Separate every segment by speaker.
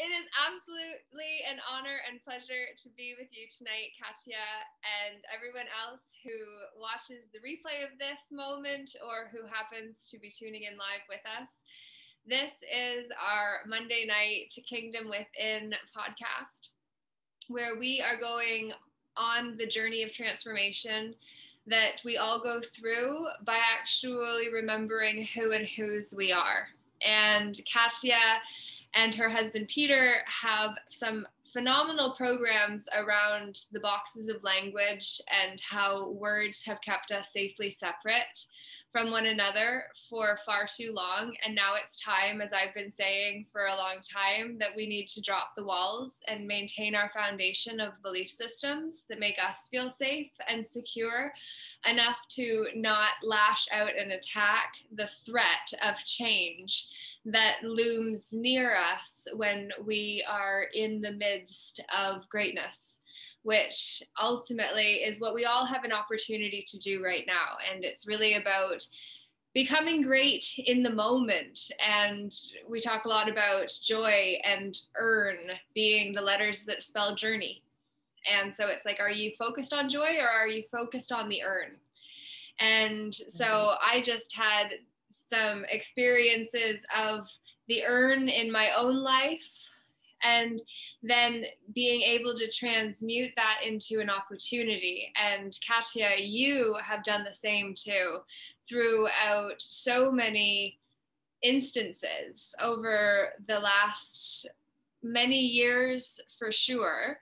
Speaker 1: it is absolutely an honor and pleasure to be with you tonight, Katia, and everyone else who watches the replay of this moment or who happens to be tuning in live with us. This is our Monday night to Kingdom Within podcast, where we are going on the journey of transformation that we all go through by actually remembering who and whose we are. And Katia and her husband Peter have some phenomenal programs around the boxes of language and how words have kept us safely separate from one another for far too long. And now it's time, as I've been saying for a long time, that we need to drop the walls and maintain our foundation of belief systems that make us feel safe and secure enough to not lash out and attack the threat of change that looms near us when we are in the midst of greatness which ultimately is what we all have an opportunity to do right now. And it's really about becoming great in the moment. And we talk a lot about joy and earn being the letters that spell journey. And so it's like, are you focused on joy or are you focused on the earn? And so mm-hmm. I just had some experiences of the urn in my own life and then being able to transmute that into an opportunity. And Katia, you have done the same too throughout so many instances over the last many years for sure.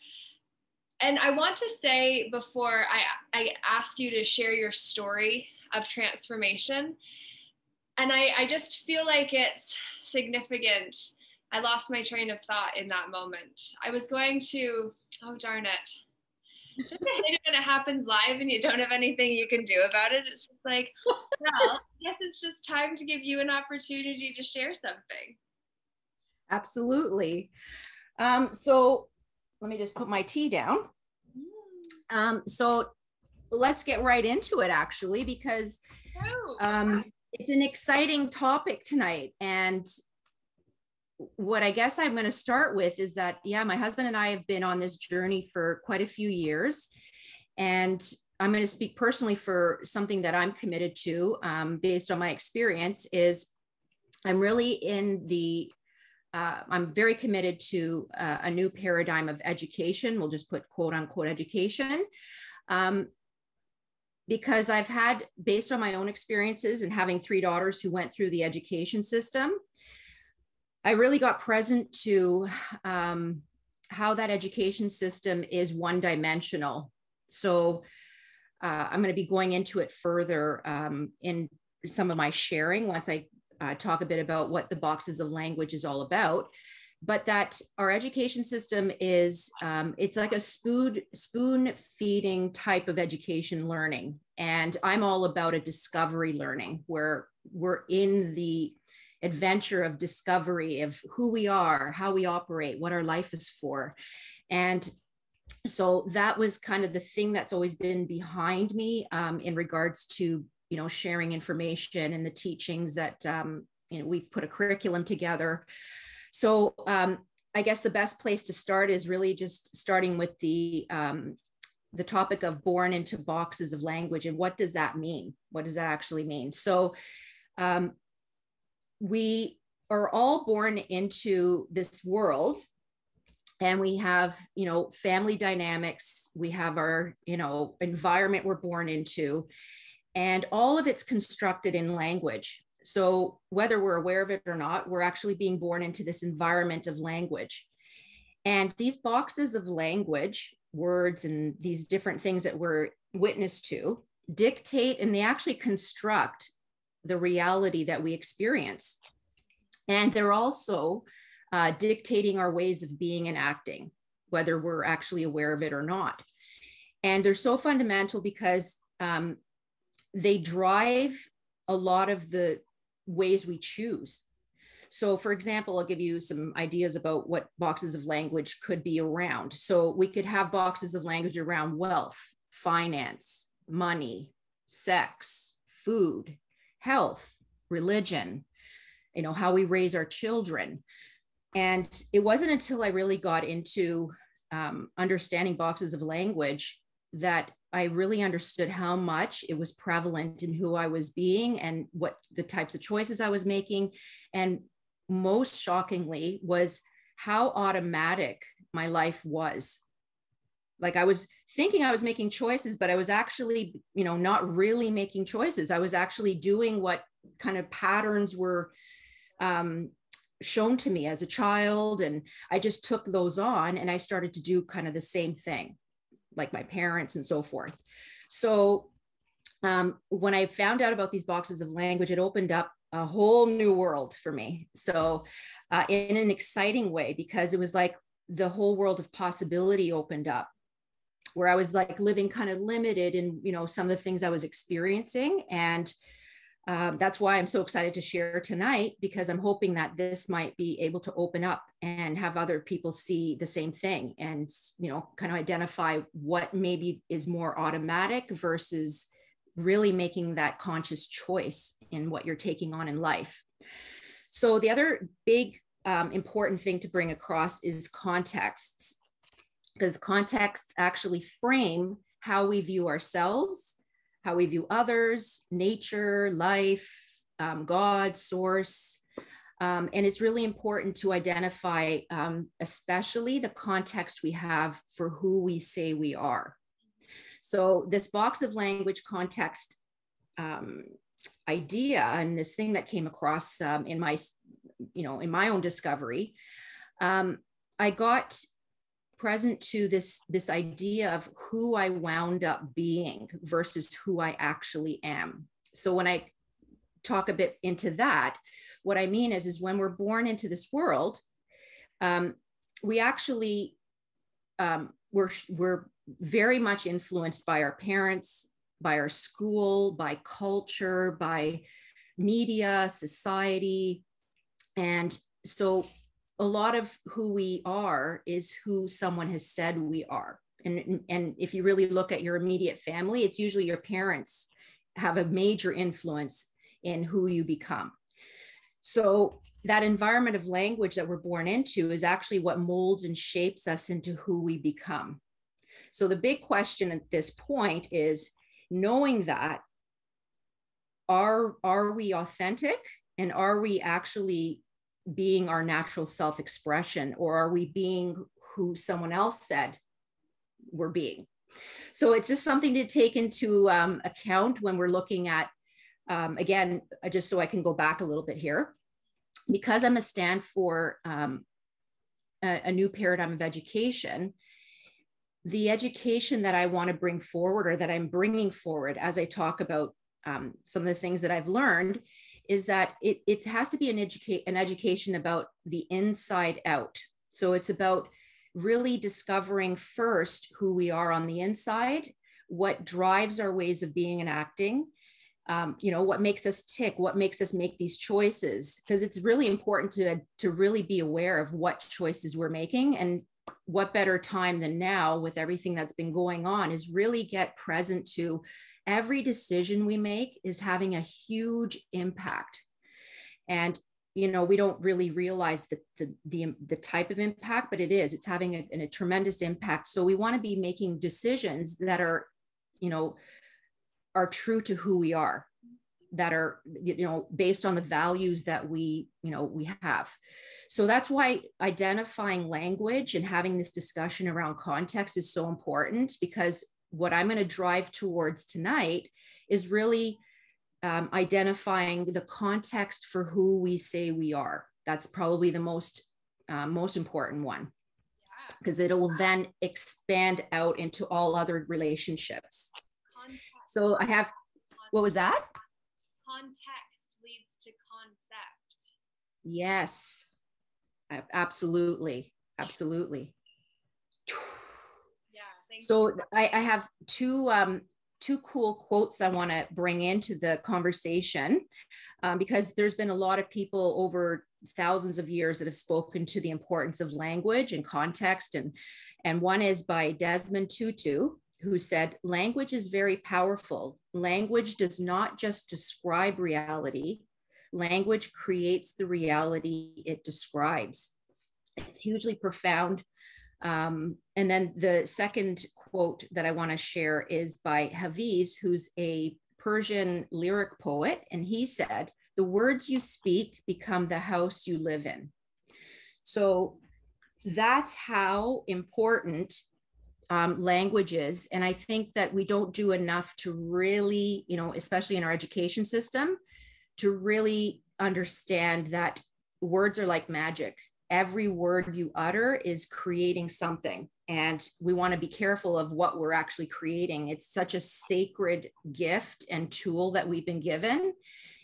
Speaker 1: And I want to say before I, I ask you to share your story of transformation, and I, I just feel like it's significant I lost my train of thought in that moment. I was going to, oh darn it. Just hate it when it happens live and you don't have anything you can do about it. It's just like, well, I guess it's just time to give you an opportunity to share something.
Speaker 2: Absolutely. Um, so let me just put my tea down. Mm. Um, so let's get right into it, actually, because um, it's an exciting topic tonight. And what I guess I'm going to start with is that, yeah, my husband and I have been on this journey for quite a few years. And I'm going to speak personally for something that I'm committed to um, based on my experience is I'm really in the, uh, I'm very committed to uh, a new paradigm of education. We'll just put quote unquote education. Um, because I've had, based on my own experiences and having three daughters who went through the education system, I really got present to um, how that education system is one dimensional. So uh, I'm going to be going into it further um, in some of my sharing once I uh, talk a bit about what the boxes of language is all about. But that our education system is, um, it's like a spoon, spoon feeding type of education learning. And I'm all about a discovery learning where we're in the adventure of discovery of who we are, how we operate, what our life is for. And so that was kind of the thing that's always been behind me um, in regards to you know sharing information and the teachings that um, you know we've put a curriculum together so um, i guess the best place to start is really just starting with the um, the topic of born into boxes of language and what does that mean? What does that actually mean? So um, we are all born into this world and we have you know family dynamics. We have our you know environment we're born into and all of it's constructed in language so whether we're aware of it or not we're actually being born into this environment of language and these boxes of language words and these different things that we're witness to dictate and they actually construct the reality that we experience. And they're also uh, dictating our ways of being and acting, whether we're actually aware of it or not. And they're so fundamental because um, they drive a lot of the ways we choose. So, for example, I'll give you some ideas about what boxes of language could be around. So, we could have boxes of language around wealth, finance, money, sex, food, health, religion, you know, how we raise our children. and it wasn't until I really got into um, understanding boxes of language that I really understood how much it was prevalent in who I was being and what the types of choices I was making. And most shockingly was how automatic my life was. Like I was thinking I was making choices, but I was actually, you know, not really making choices. I was actually doing what kind of patterns were um, shown to me as a child. And I just took those on and I started to do kind of the same thing, like my parents and so forth. So um, when I found out about these boxes of language, it opened up a whole new world for me. So, uh, in an exciting way, because it was like the whole world of possibility opened up where I was like living kind of limited in, you know, some of the things I was experiencing. And um, that's why I'm so excited to share tonight because I'm hoping that this might be able to open up and have other people see the same thing and you know kind of identify what maybe is more automatic versus really making that conscious choice in what you're taking on in life. So the other big um, important thing to bring across is contexts because contexts actually frame how we view ourselves how we view others, nature, life, um, God, source. Um, and it's really important to identify, um, especially the context we have for who we say we are. So, this box of language context um, idea and this thing that came across um, in my, you know, in my own discovery, um, I got present to this this idea of who i wound up being versus who i actually am. So when i talk a bit into that what i mean is is when we're born into this world um, we actually um, we're we're very much influenced by our parents by our school by culture by media society. And so a lot of who we are is who someone has said we are. And, and if you really look at your immediate family, it's usually your parents have a major influence in who you become. So, that environment of language that we're born into is actually what molds and shapes us into who we become. So, the big question at this point is knowing that are, are we authentic and are we actually being our natural self expression or are we being who someone else said we're being? So it's just something to take into um, account when we're looking at, um, again, just so I can go back a little bit here. Because I'm a stand for um, a, a new paradigm of education, the education that I want to bring forward or that I'm bringing forward as I talk about um, some of the things that I've learned is that it, it has to be an educate an education about the inside out. So it's about really discovering first who we are on the inside, what drives our ways of being and acting, um, you know, what makes us tick, what makes us make these choices, because it's really important to to really be aware of what choices we're making and what better time than now with everything that's been going on is really get present to every decision we make is having a huge impact. And you know we don't really realize the, the the the, type of impact but it is it's having a, a tremendous impact so we want to be making decisions that are you know are true to who we are that are you know based on the values that we you know we have so that's why identifying language and having this discussion around context is so important because what I'm going to drive towards tonight is really um, identifying the context for who we say we are. That's probably the most uh, most important one because it will then expand out into all other relationships. Context. So I have, what was that?
Speaker 1: Context leads to concept.
Speaker 2: Yes, absolutely, absolutely so I, I, have two um, two cool quotes I want to bring into the conversation um, because there's been a lot of people over thousands of years that have spoken to the importance of language and context and and one is by Desmond Tutu who said language is very powerful language does not just describe reality language creates the reality it describes it's hugely profound. Um, and then the second quote that I want to share is by Hafiz, who's a Persian lyric poet. And he said, The words you speak become the house you live in. So that's how important um, languages. And I think that we don't do enough to really, you know, especially in our education system, to really understand that words are like magic. Every word you utter is creating something. And we want to be careful of what we're actually creating. It's such a sacred gift and tool that we've been given.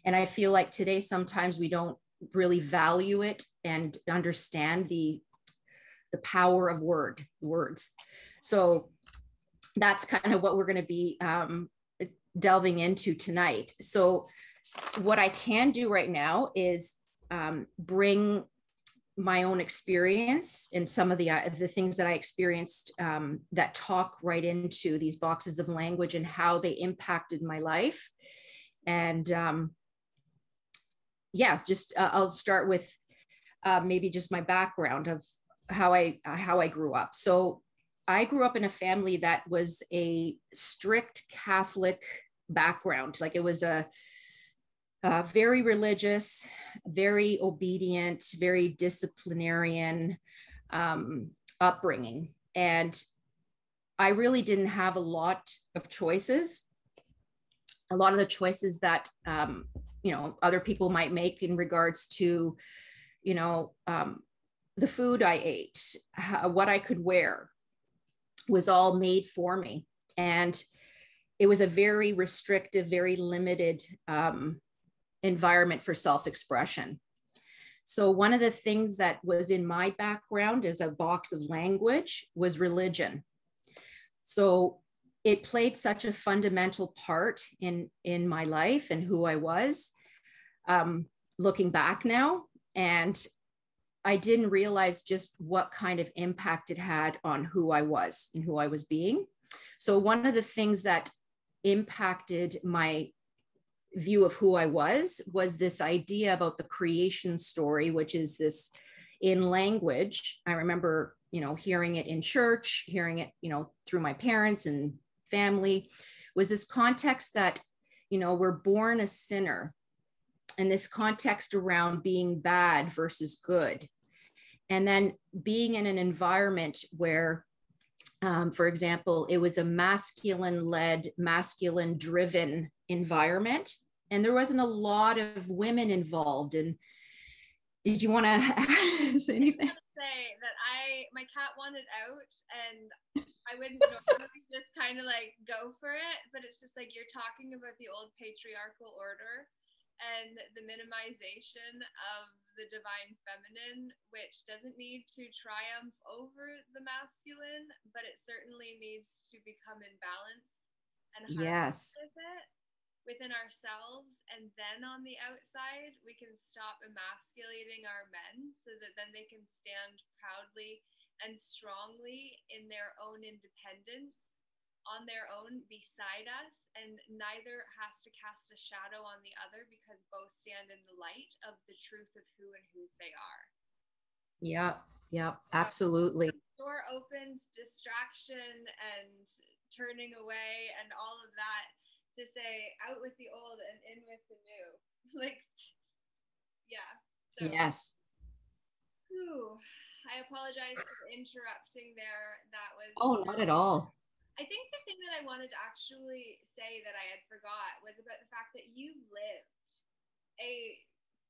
Speaker 2: And I feel like today, sometimes we don't really value it and understand the the power of word words so that's kind of what we're going to be um, delving into tonight. So, what I can do right now is um, bring my own experience and some of the uh, the things that I experienced um, that talk right into these boxes of language and how they impacted my life. And um, yeah, just uh, I'll start with uh, maybe just my background of how I how I grew up. So I grew up in a family that was a strict Catholic background. Like it was a, a very religious, very obedient, very disciplinarian um, upbringing. And I really didn't have a lot of choices. A lot of the choices that, um, you know, other people might make in regards to, you know, um, the food I ate, how, what I could wear, was all made for me. And it was a very restrictive, very limited um, environment for self expression. So, one of the things that was in my background as a box of language was religion. So, it played such a fundamental part in, in my life and who I was. Um, looking back now, and I didn't realize just what kind of impact it had on who I was and who I was being. So, one of the things that impacted my view of who I was was this idea about the creation story, which is this in language. I remember, you know, hearing it in church, hearing it, you know, through my parents and family, was this context that, you know, we're born a sinner and this context around being bad versus good and then being in an environment where um, for example it was a masculine led masculine driven environment and there wasn't a lot of women involved. And did you want to say anything?
Speaker 1: say that I my cat wanted out and I wouldn't normally just kind of like go for it, but it's just like you're talking about the old patriarchal order and the minimization of the divine feminine, which doesn't need to triumph over the masculine, but it certainly needs to become in balance and
Speaker 2: yes.
Speaker 1: it within ourselves. And then on the outside, we can stop emasculating our men so that then they can stand proudly and strongly in their own independence on their own beside us, and neither has to cast a shadow on the other because both stand in the light of the truth of who and whose they are.
Speaker 2: Yeah, yeah, absolutely.
Speaker 1: So, door opened, distraction and turning away, and all of that to say out with the old and in with the new. like, yeah.
Speaker 2: So, yes.
Speaker 1: Whew, I apologize for interrupting there. That was.
Speaker 2: Oh, not at all.
Speaker 1: I think the thing that I wanted to actually say that I had forgot was about the fact that you lived a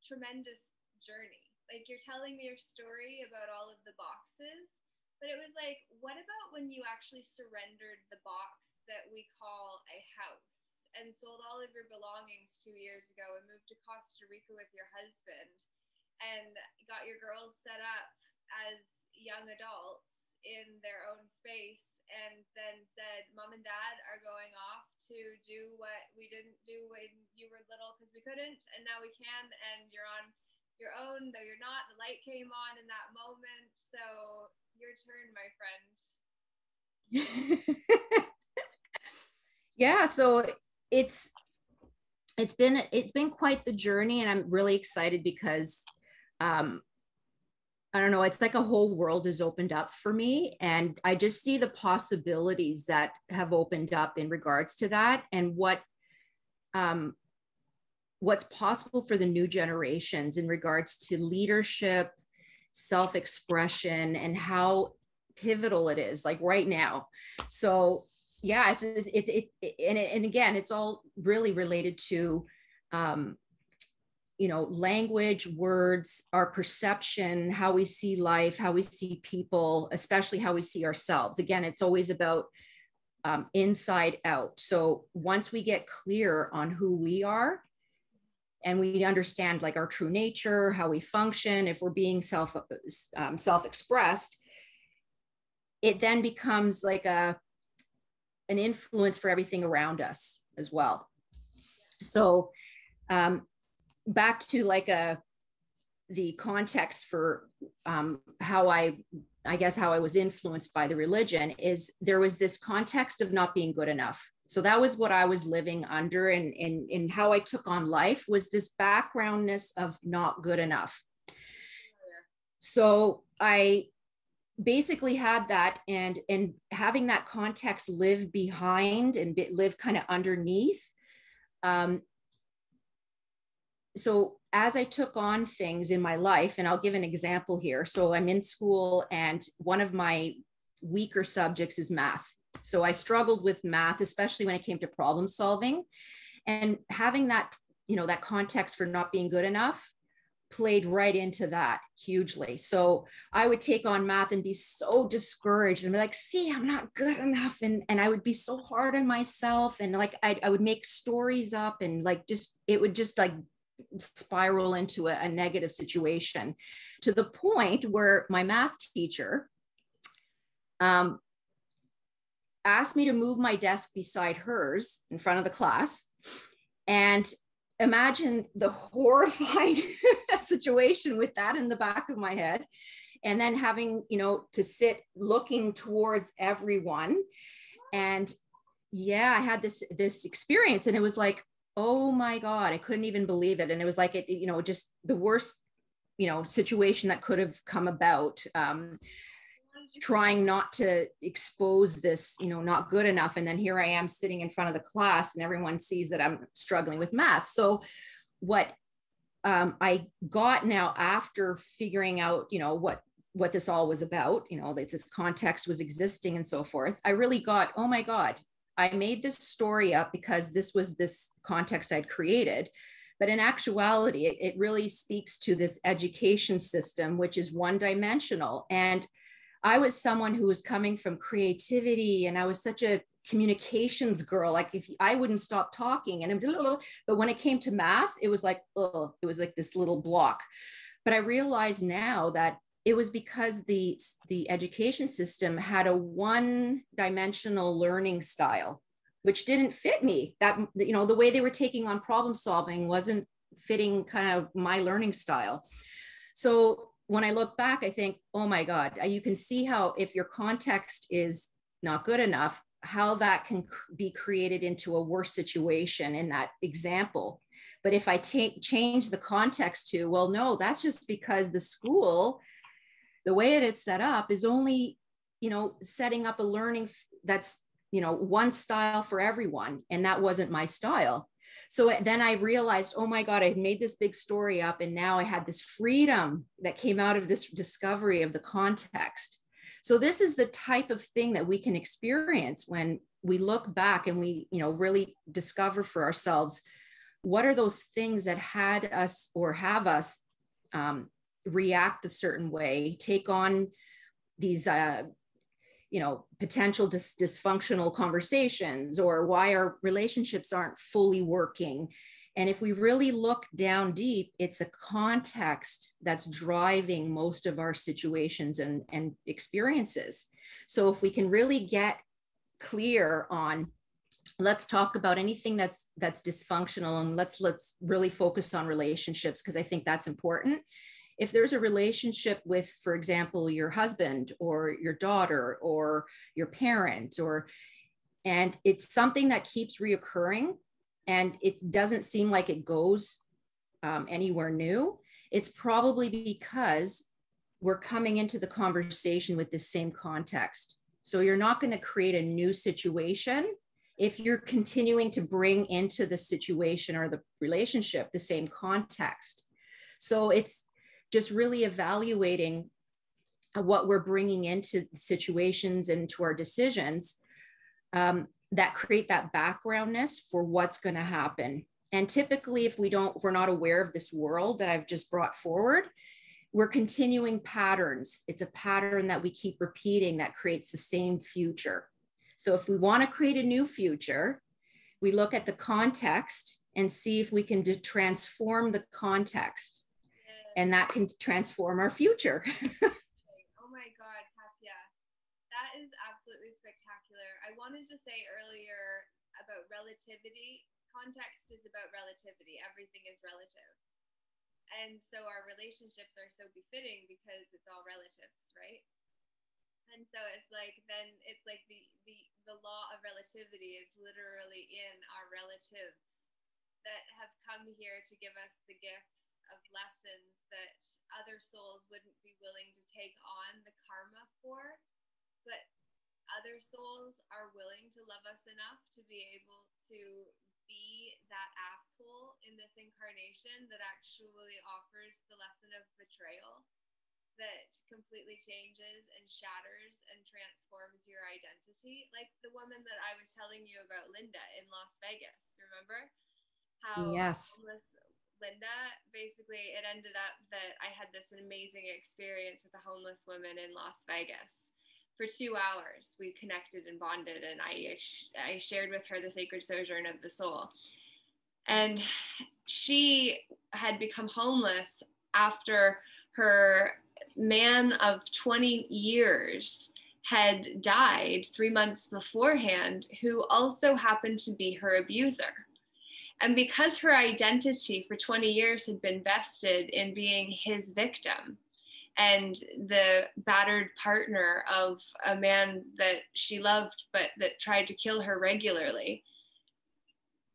Speaker 1: tremendous journey. Like you're telling me your story about all of the boxes, but it was like, what about when you actually surrendered the box that we call a house and sold all of your belongings two years ago and moved to Costa Rica with your husband and got your girls set up as young adults in their own space and then said, Mom and Dad are going off to do what we didn't do when you were little because we couldn't, and now we can, and you're on your own, though you're not. The light came on in that moment. So, your turn, my friend.
Speaker 2: yeah, so it's it's been it's been quite the journey and i'm really excited because um I don't know, it's like a whole world has opened up for me. And I just see the possibilities that have opened up in regards to that and what um, what's possible for the new generations in regards to leadership, self-expression, and how pivotal it is, like right now. So yeah, it's it, it, it and, it, and again, it's all really related to um, you know language words our perception how we see life how we see people especially how we see ourselves. Again it's always about um, inside out. So once we get clear on who we are and we understand like our true nature how we function if we're being self um, self-expressed it then becomes like a an influence for everything around us as well so um, back to like a the context for um, how I I guess how I was influenced by the religion is there was this context of not being good enough. So that was what I was living under and and, and how I took on life was this backgroundness of not good enough. So I basically had that and and having that context live behind and live kind of underneath um, so as I took on things in my life, and I'll give an example here. So I'm in school, and one of my weaker subjects is math. So I struggled with math, especially when it came to problem solving. And having that, you know, that context for not being good enough played right into that hugely. So I would take on math and be so discouraged and be like, see, I'm not good enough. And, and I would be so hard on myself. And like, I, I would make stories up and like, just, it would just like spiral into a, a negative situation to the point where my math teacher um, asked me to move my desk beside hers in front of the class and imagine the horrifying situation with that in the back of my head. And then having you know to sit looking towards everyone. And yeah i had this this experience and it was like oh my god i couldn't even believe it. And it was like it you know just the worst you know situation that could have come about. Um trying not to expose this you know not good enough and then here i am sitting in front of the class and everyone sees that i'm struggling with math so what um, i got now after figuring out you know what what this all was about you know that this context was existing and so forth i really got oh my god I made this story up because this was this context I'd created. But in actuality, it, it really speaks to this education system, which is one dimensional. And I was someone who was coming from creativity and I was such a communications girl. Like if I wouldn't stop talking and but when it came to math, it was like, oh, it was like this little block. But I realize now that it was because the the education system had a one dimensional learning style which didn't fit me that you know the way they were taking on problem solving wasn't fitting kind of my learning style so when i look back i think oh my god uh, you can see how if your context is not good enough how that can be created into a worse situation in that example. But if i take change the context to well no that's just because the school the way that it's set up is only you know setting up a learning that's you know one style for everyone and that wasn't my style so then i realized oh my god i had made this big story up and now i had this freedom that came out of this discovery of the context. So this is the type of thing that we can experience when we look back and we you know really discover for ourselves what are those things that had us or have us um, react a certain way, take on these, uh, you know, potential dis- dysfunctional conversations or why our relationships aren't fully working. And if we really look down deep, it's a context that's driving most of our situations and, and experiences. So if we can really get clear on let's talk about anything that's that's dysfunctional and let's let's really focus on relationships because i think that's important if there's a relationship with, for example, your husband or your daughter or your parent, or and it's something that keeps reoccurring and it doesn't seem like it goes um, anywhere new, it's probably because we're coming into the conversation with the same context. So you're not going to create a new situation if you're continuing to bring into the situation or the relationship the same context. So it's just really evaluating what we're bringing into situations and to our decisions um, that create that backgroundness for what's going to happen. And typically, if we don't, we're not aware of this world that I've just brought forward, we're continuing patterns. It's a pattern that we keep repeating that creates the same future. So if we want to create a new future, we look at the context and see if we can transform the context and that can transform our future.
Speaker 1: oh my God, Katia, that is absolutely spectacular. I wanted to say earlier about relativity. Context is about relativity. Everything is relative. And so our relationships are so befitting because it's all relatives, right? And so it's like then it's like the the the law of relativity is literally in our relatives that have come here to give us the gifts of lessons that other souls wouldn't be willing to take on the karma for, but other souls are willing to love us enough to be able to be that asshole in this incarnation that actually offers the lesson of betrayal that completely changes and shatters and transforms your identity. Like the woman that I was telling you about, Linda in Las Vegas, remember?
Speaker 2: How yes.
Speaker 1: Linda, basically, it ended up that I had this amazing experience with a homeless woman in Las Vegas. For two hours, we connected and bonded, and I, I shared with her the sacred sojourn of the soul. And she had become homeless after her man of 20 years had died three months beforehand, who also happened to be her abuser. And because her identity for 20 years had been vested in being his victim and the battered partner of a man that she loved but that tried to kill her regularly,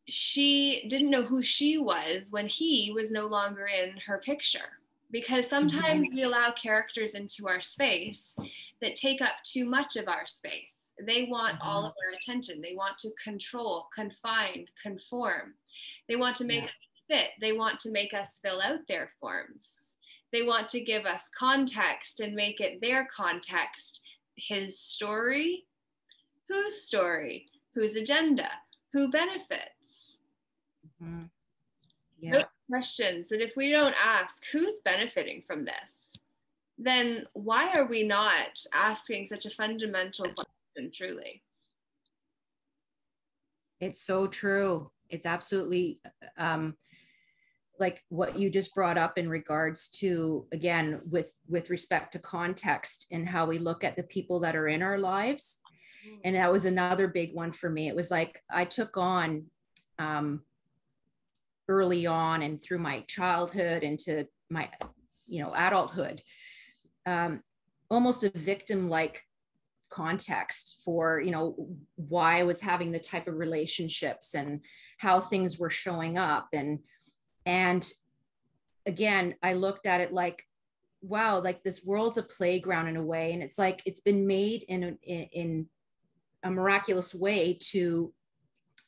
Speaker 1: she didn't know who she was when he was no longer in her picture because sometimes mm-hmm. we allow characters into our space that take up too much of our space. They want mm-hmm. all of our attention. They want to control, confine, conform. They want to make yeah. us fit. They want to make us fill out their forms. They want to give us context and make it their context. His story, whose story, whose agenda, who benefits. Mm-hmm. Yeah questions that if we don't ask who's benefiting from this, then why are we not asking such a fundamental question truly?
Speaker 2: It's so true. It's absolutely um, like what you just brought up in regards to again with with respect to context and how we look at the people that are in our lives mm. and that was another big one for me it was like i took on um, early on and through my childhood into my you know adulthood um, almost a victim like context for you know why i was having the type of relationships and how things were showing up and and again i looked at it like wow like this world's a playground in a way and it's like it's been made in a, in a miraculous way to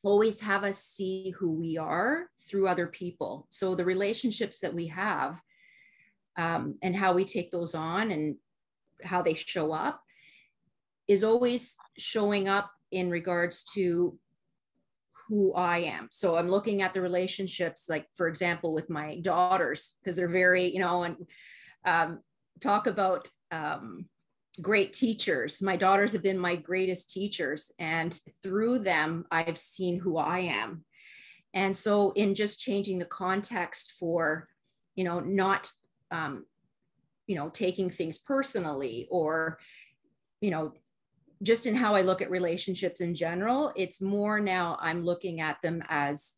Speaker 2: always have us see who we are through other people. So the relationships that we have um, and how we take those on and how they show up is always showing up in regards to who I am. So I'm looking at the relationships, like for example, with my daughters, because they're very, you know, and um, talk about um, great teachers. My daughters have been my greatest teachers. And through them, I've seen who I am. And so, in just changing the context for, you know, not, um, you know, taking things personally or, you know, just in how I look at relationships in general, it's more now I'm looking at them as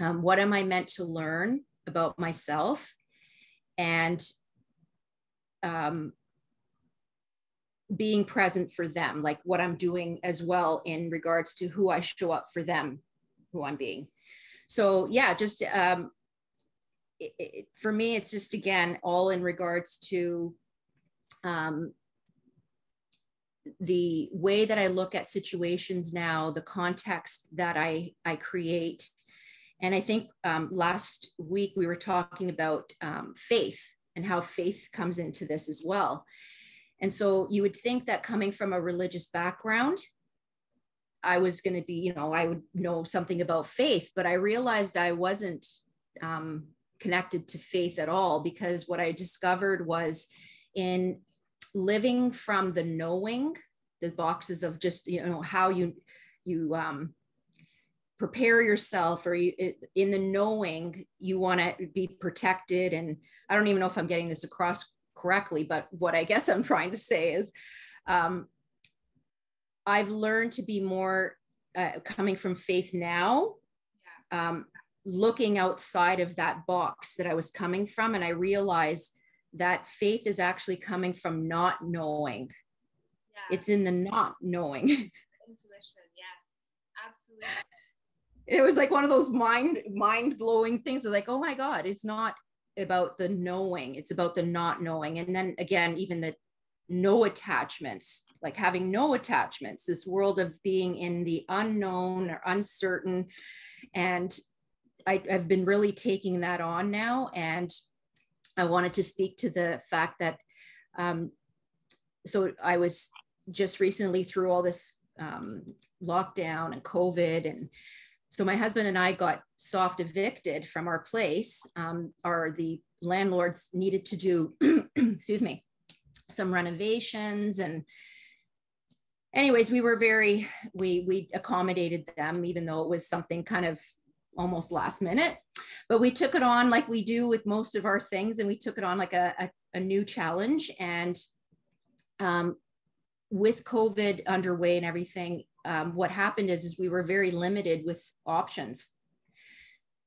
Speaker 2: um, what am I meant to learn about myself? And um, being present for them, like what I'm doing as well in regards to who I show up for them, who I'm being. So yeah, just um, it, it, for me, it's just again all in regards to um, the way that I look at situations now, the context that I, I create. And I think um, last week we were talking about um, faith and how faith comes into this as well. And so you would think that coming from a religious background, I was going to be, you know, I would know something about faith, but I realized I wasn't um, connected to faith at all because what I discovered was in living from the knowing, the boxes of just, you know, how you, you, um, prepare yourself or you, in the knowing you want to be protected. And i don't even know if i'm getting this across correctly but what i guess i'm trying to say is um, i've learned to be more uh, coming from faith now um, looking outside of that box that i was coming from. And i realized that faith is actually coming from not knowing yeah. it's in the not knowing intuition
Speaker 1: yes absolutely
Speaker 2: it was like one of those mind mind blowing things. Like, oh my God, it's not about the knowing, it's about the not knowing. And then again, even the no attachments, like having no attachments, this world of being in the unknown or uncertain. And I, I've been really taking that on now. And I wanted to speak to the fact that, um, so I was just recently through all this um, lockdown and COVID and so my husband and I got soft evicted from our place. Um, our the landlords needed to do, excuse me, some renovations and anyways we were very we we accommodated them even though it was something kind of almost last minute but we took it on like we do with most of our things and we took it on like a, a, a new challenge and um, with covid underway and everything um, what happened is, is we were very limited with options.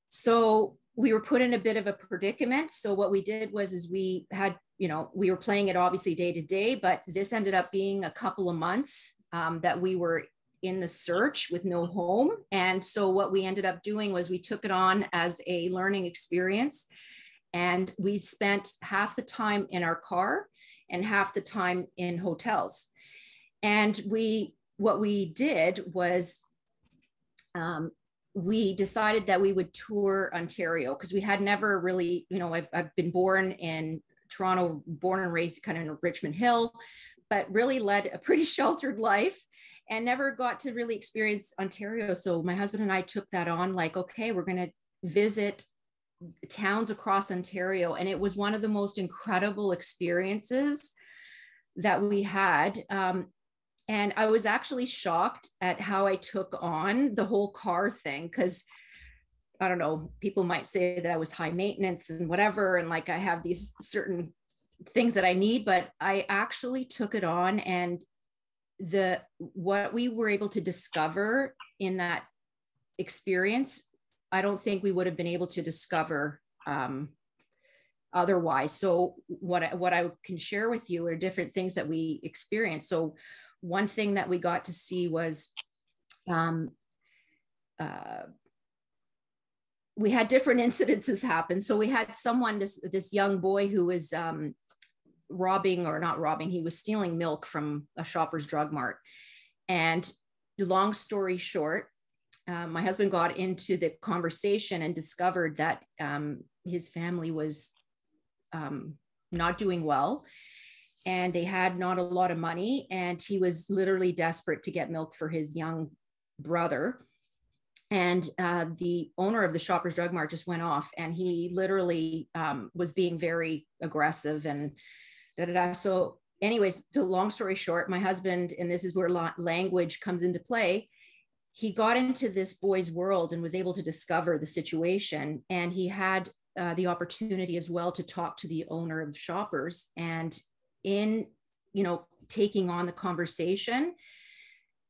Speaker 2: So we were put in a bit of a predicament. So what we did was, is we had, you know, we were playing it obviously day to day, but this ended up being a couple of months um, that we were in the search with no home. And so what we ended up doing was we took it on as a learning experience. And we spent half the time in our car and half the time in hotels. And we what we did was um, we decided that we would tour Ontario because we had never really, you know, I've, I've been born in Toronto, born and raised kind of in Richmond Hill, but really led a pretty sheltered life and never got to really experience Ontario. So my husband and I took that on like, okay, we're going to visit towns across Ontario. And it was one of the most incredible experiences that we had. Um, and I was actually shocked at how I took on the whole car thing because I don't know, people might say that I was high maintenance and whatever. And like I have these certain things that I need, but I actually took it on and the what we were able to discover in that experience, I don't think we would have been able to discover um, otherwise. So what I, what I can share with you are different things that we experienced. So one thing that we got to see was um, uh, we had different incidences happen. So we had someone, this, this young boy who was um, robbing or not robbing, he was stealing milk from a Shoppers Drug Mart. And long story short, uh, my husband got into the conversation and discovered that um, his family was um, not doing well. And they had not a lot of money. And he was literally desperate to get milk for his young brother. And uh, the owner of the Shoppers Drug Mart just went off. And he literally um, was being very aggressive and da, da, da. so anyways to long story short my husband and this is where language comes into play he got into this boy's world and was able to discover the situation and he had uh, the opportunity as well to talk to the owner of the shoppers and in you know taking on the conversation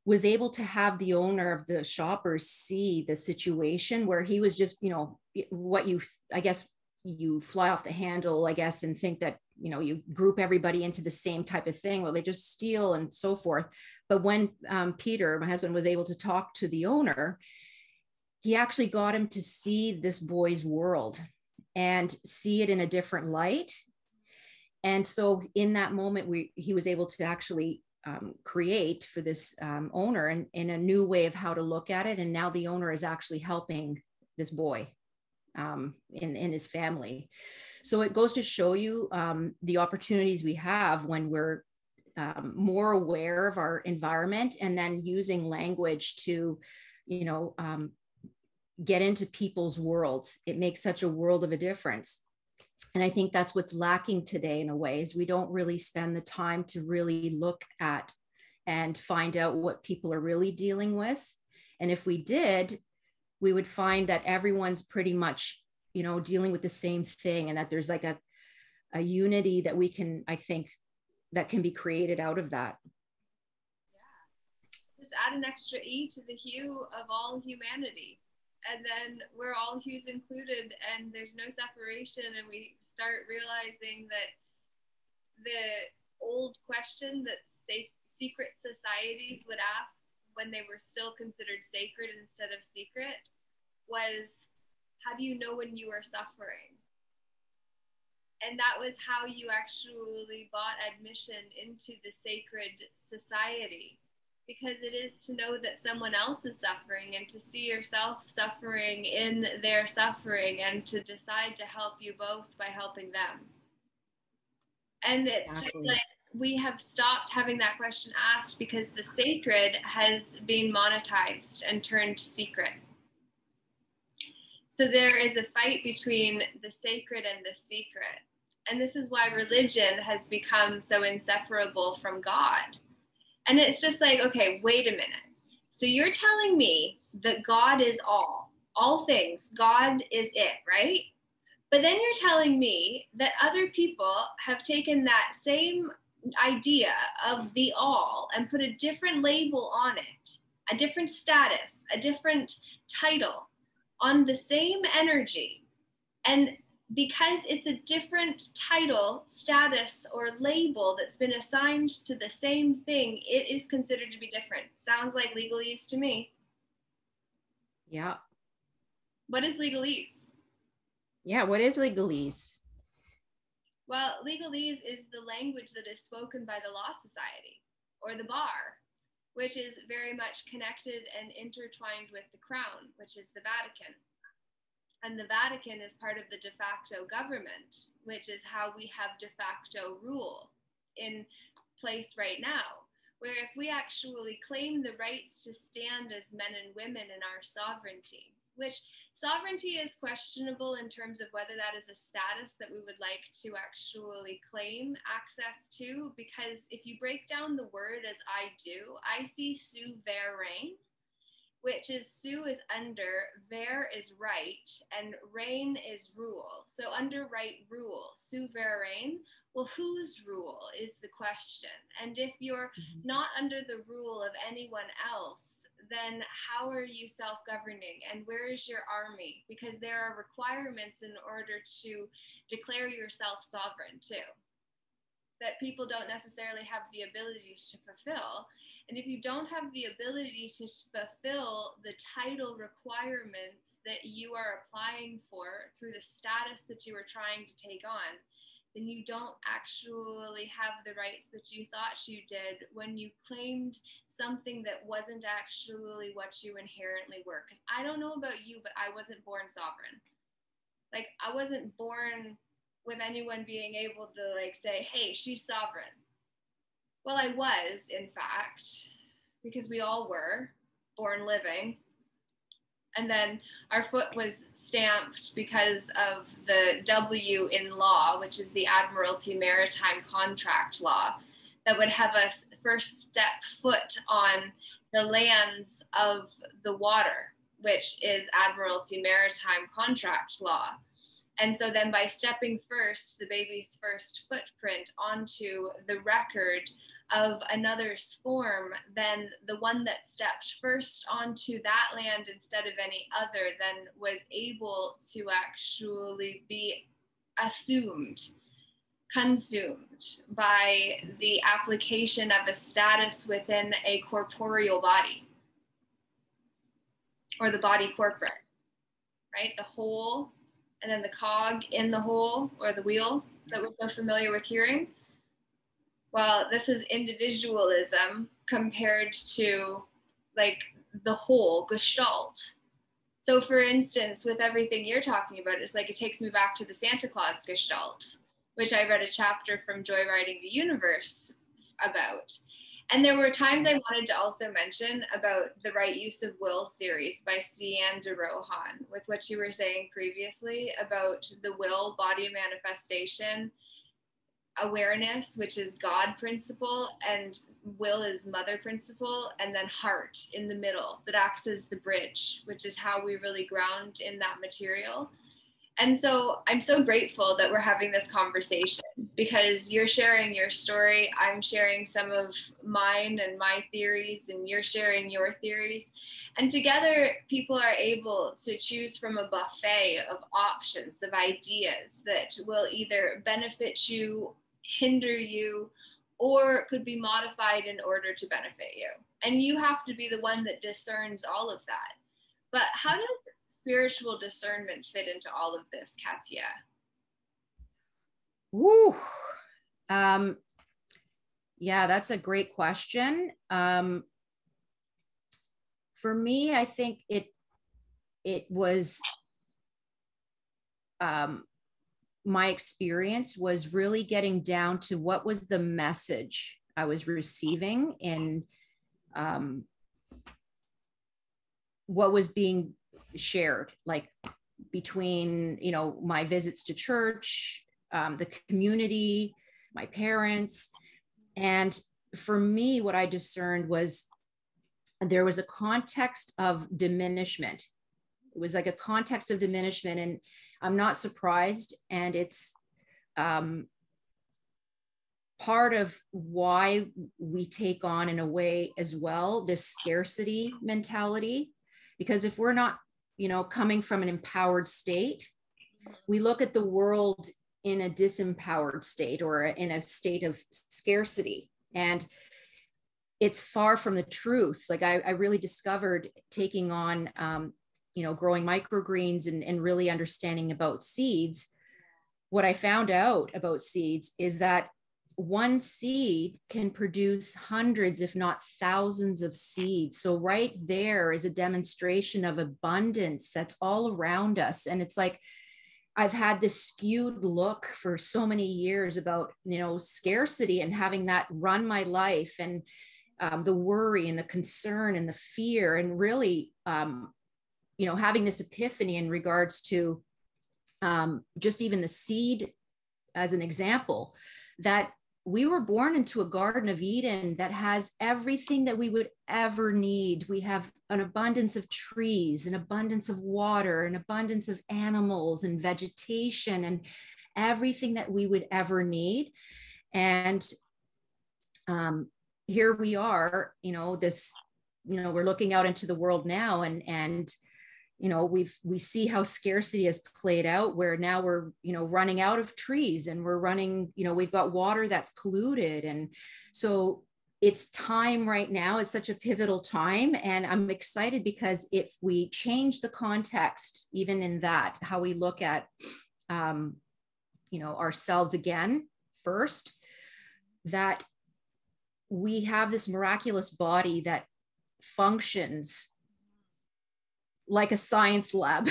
Speaker 2: was able to have the owner of the shoppers see the situation where he was just you know what you i guess you fly off the handle i guess and think that you know you group everybody into the same type of thing well they just steal and so forth. But when um, peter my husband was able to talk to the owner he actually got him to see this boy's world and see it in a different light. And so in that moment we he was able to actually um, create for this um, owner and in a new way of how to look at it. And now the owner is actually helping this boy um, in, in his family. So it goes to show you um, the opportunities we have when we're um, more aware of our environment and then using language to you know um, get into people's worlds. It makes such a world of a difference. And i think that's what's lacking today in a way is we don't really spend the time to really look at and find out what people are really dealing with. And if we did we would find that everyone's pretty much you know dealing with the same thing and that there's like a a unity that we can i think that can be created out of that.
Speaker 1: Yeah. Just add an extra e to the hue of all humanity. And then we're all hues included and there's no separation and we start realizing that the old question that safe, secret societies would ask when they were still considered sacred instead of secret was how do you know when you are suffering and that was how you actually bought admission into the sacred society because it is to know that someone else is suffering and to see yourself suffering in their suffering and to decide to help you both by helping them. And it's exactly. just like we have stopped having that question asked because the sacred has been monetized and turned secret. So there is a fight between the sacred and the secret. And this is why religion has become so inseparable from God and it's just like, okay, wait a minute. So you're telling me that God is all, all things, God is it, right? But then you're telling me that other people have taken that same idea of the all and put a different label on it, a different status, a different title on the same energy. And because it's a different title, status, or label that's been assigned to the same thing, it is considered to be different. Sounds like legalese to me.
Speaker 2: Yeah.
Speaker 1: What is legalese?
Speaker 2: Yeah, what is legalese?
Speaker 1: Well, legalese is the language that is spoken by the Law Society or the bar, which is very much connected and intertwined with the crown, which is the Vatican and the Vatican is part of the de facto government, which is how we have de facto rule in place right now. Where if we actually claim the rights to stand as men and women in our sovereignty, which sovereignty is questionable in terms of whether that is a status that we would like to actually claim access to. Because if you break down the word as I do, I see souverain which is Su is under, Ver is right, and Reign is rule. So under right rule, sovereign. Well, whose rule is the question? And if you're mm-hmm. not under the rule of anyone else, then how are you self governing? And where is your army? Because there are requirements in order to declare yourself sovereign too, that people don't necessarily have the ability to fulfill. And if you don't have the ability to fulfill the title requirements that you are applying for through the status that you are trying to take on, then you don't actually have the rights that you thought you did when you claimed something that wasn't actually what you inherently were. Because I don't know about you, but I wasn't born sovereign. Like, I wasn't born with anyone being able to, like, say, hey, she's sovereign well, I was, in fact, because we all were born living. And then our foot was stamped because of the W in law, which is the Admiralty Maritime Contract Law, that would have us first step foot on the lands of the water, which is Admiralty Maritime Contract Law. And so then by stepping first, the baby's first footprint onto the record of another's form, then the one that stepped first onto that land instead of any other then was able to actually be assumed, consumed by the application of a status within a corporeal body or the body corporate, right? The whole and then the cog in the hole or the wheel that we're so familiar with hearing. Well, this is individualism compared to like the whole gestalt. So, for instance, with everything you're talking about, it's like it takes me back to the Santa Claus gestalt, which I read a chapter from Joyriding the Universe about. And there were times I wanted to also mention about the Right Use of Will series by Ceanne DeRohan, with what you were saying previously about the will body manifestation awareness, which is God principle, and will is mother principle, and then heart in the middle that acts as the bridge, which is how we really ground in that material. And so I'm so grateful that we're having this conversation because you're sharing your story. I'm sharing some of mine and my theories, and you're sharing your theories. And together, people are able to choose from a buffet of options, of ideas that will either benefit you, hinder you, or could be modified in order to benefit you. And you have to be the one that discerns all of that. But how does spiritual discernment fit into all of this, Katia?
Speaker 2: Woo. Um, yeah, that's a great question. Um, for me, I think it it was um, my experience was really getting down to what was the message I was receiving and um, what was being shared like between you know my visits to church um, the community my parents. And for me what i discerned was there was a context of diminishment. It was like a context of diminishment and i'm not surprised and it's um, part of why we take on in a way as well this scarcity mentality because if we're not you know, coming from an empowered state, we look at the world in a disempowered state or in a state of scarcity. And it's far from the truth. Like I, I really discovered taking on, um, you know, growing microgreens and, and really understanding about seeds. What I found out about seeds is that one seed can produce hundreds, if not thousands, of seeds. So, right there is a demonstration of abundance that's all around us. And it's like, I've had this skewed look for so many years about, you know, scarcity and having that run my life and um, the worry and the concern and the fear, and really, um, you know, having this epiphany in regards to um, just even the seed as an example that we were born into a garden of eden that has everything that we would ever need. We have an abundance of trees an abundance of water an abundance of animals and vegetation and everything that we would ever need. And um, here we are you know this you know we're looking out into the world now and and you know we've we see how scarcity has played out where now we're you know running out of trees and we're running you know we've got water that's polluted. And so it's time right now it's such a pivotal time. And i'm excited because if we change the context even in that how we look at um, you know ourselves again first that we have this miraculous body that functions like a science lab.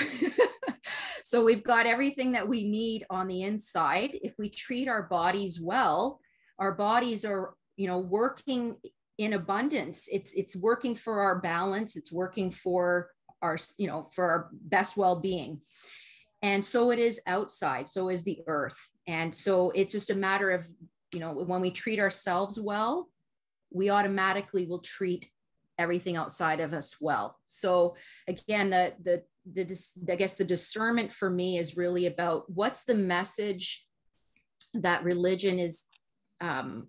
Speaker 2: so we've got everything that we need on the inside. If we treat our bodies well, our bodies are, you know, working in abundance. It's it's working for our balance, it's working for our, you know, for our best well-being. And so it is outside, so is the earth. And so it's just a matter of, you know, when we treat ourselves well, we automatically will treat everything outside of us well. So again, the the the I guess the discernment for me is really about what's the message that religion is um,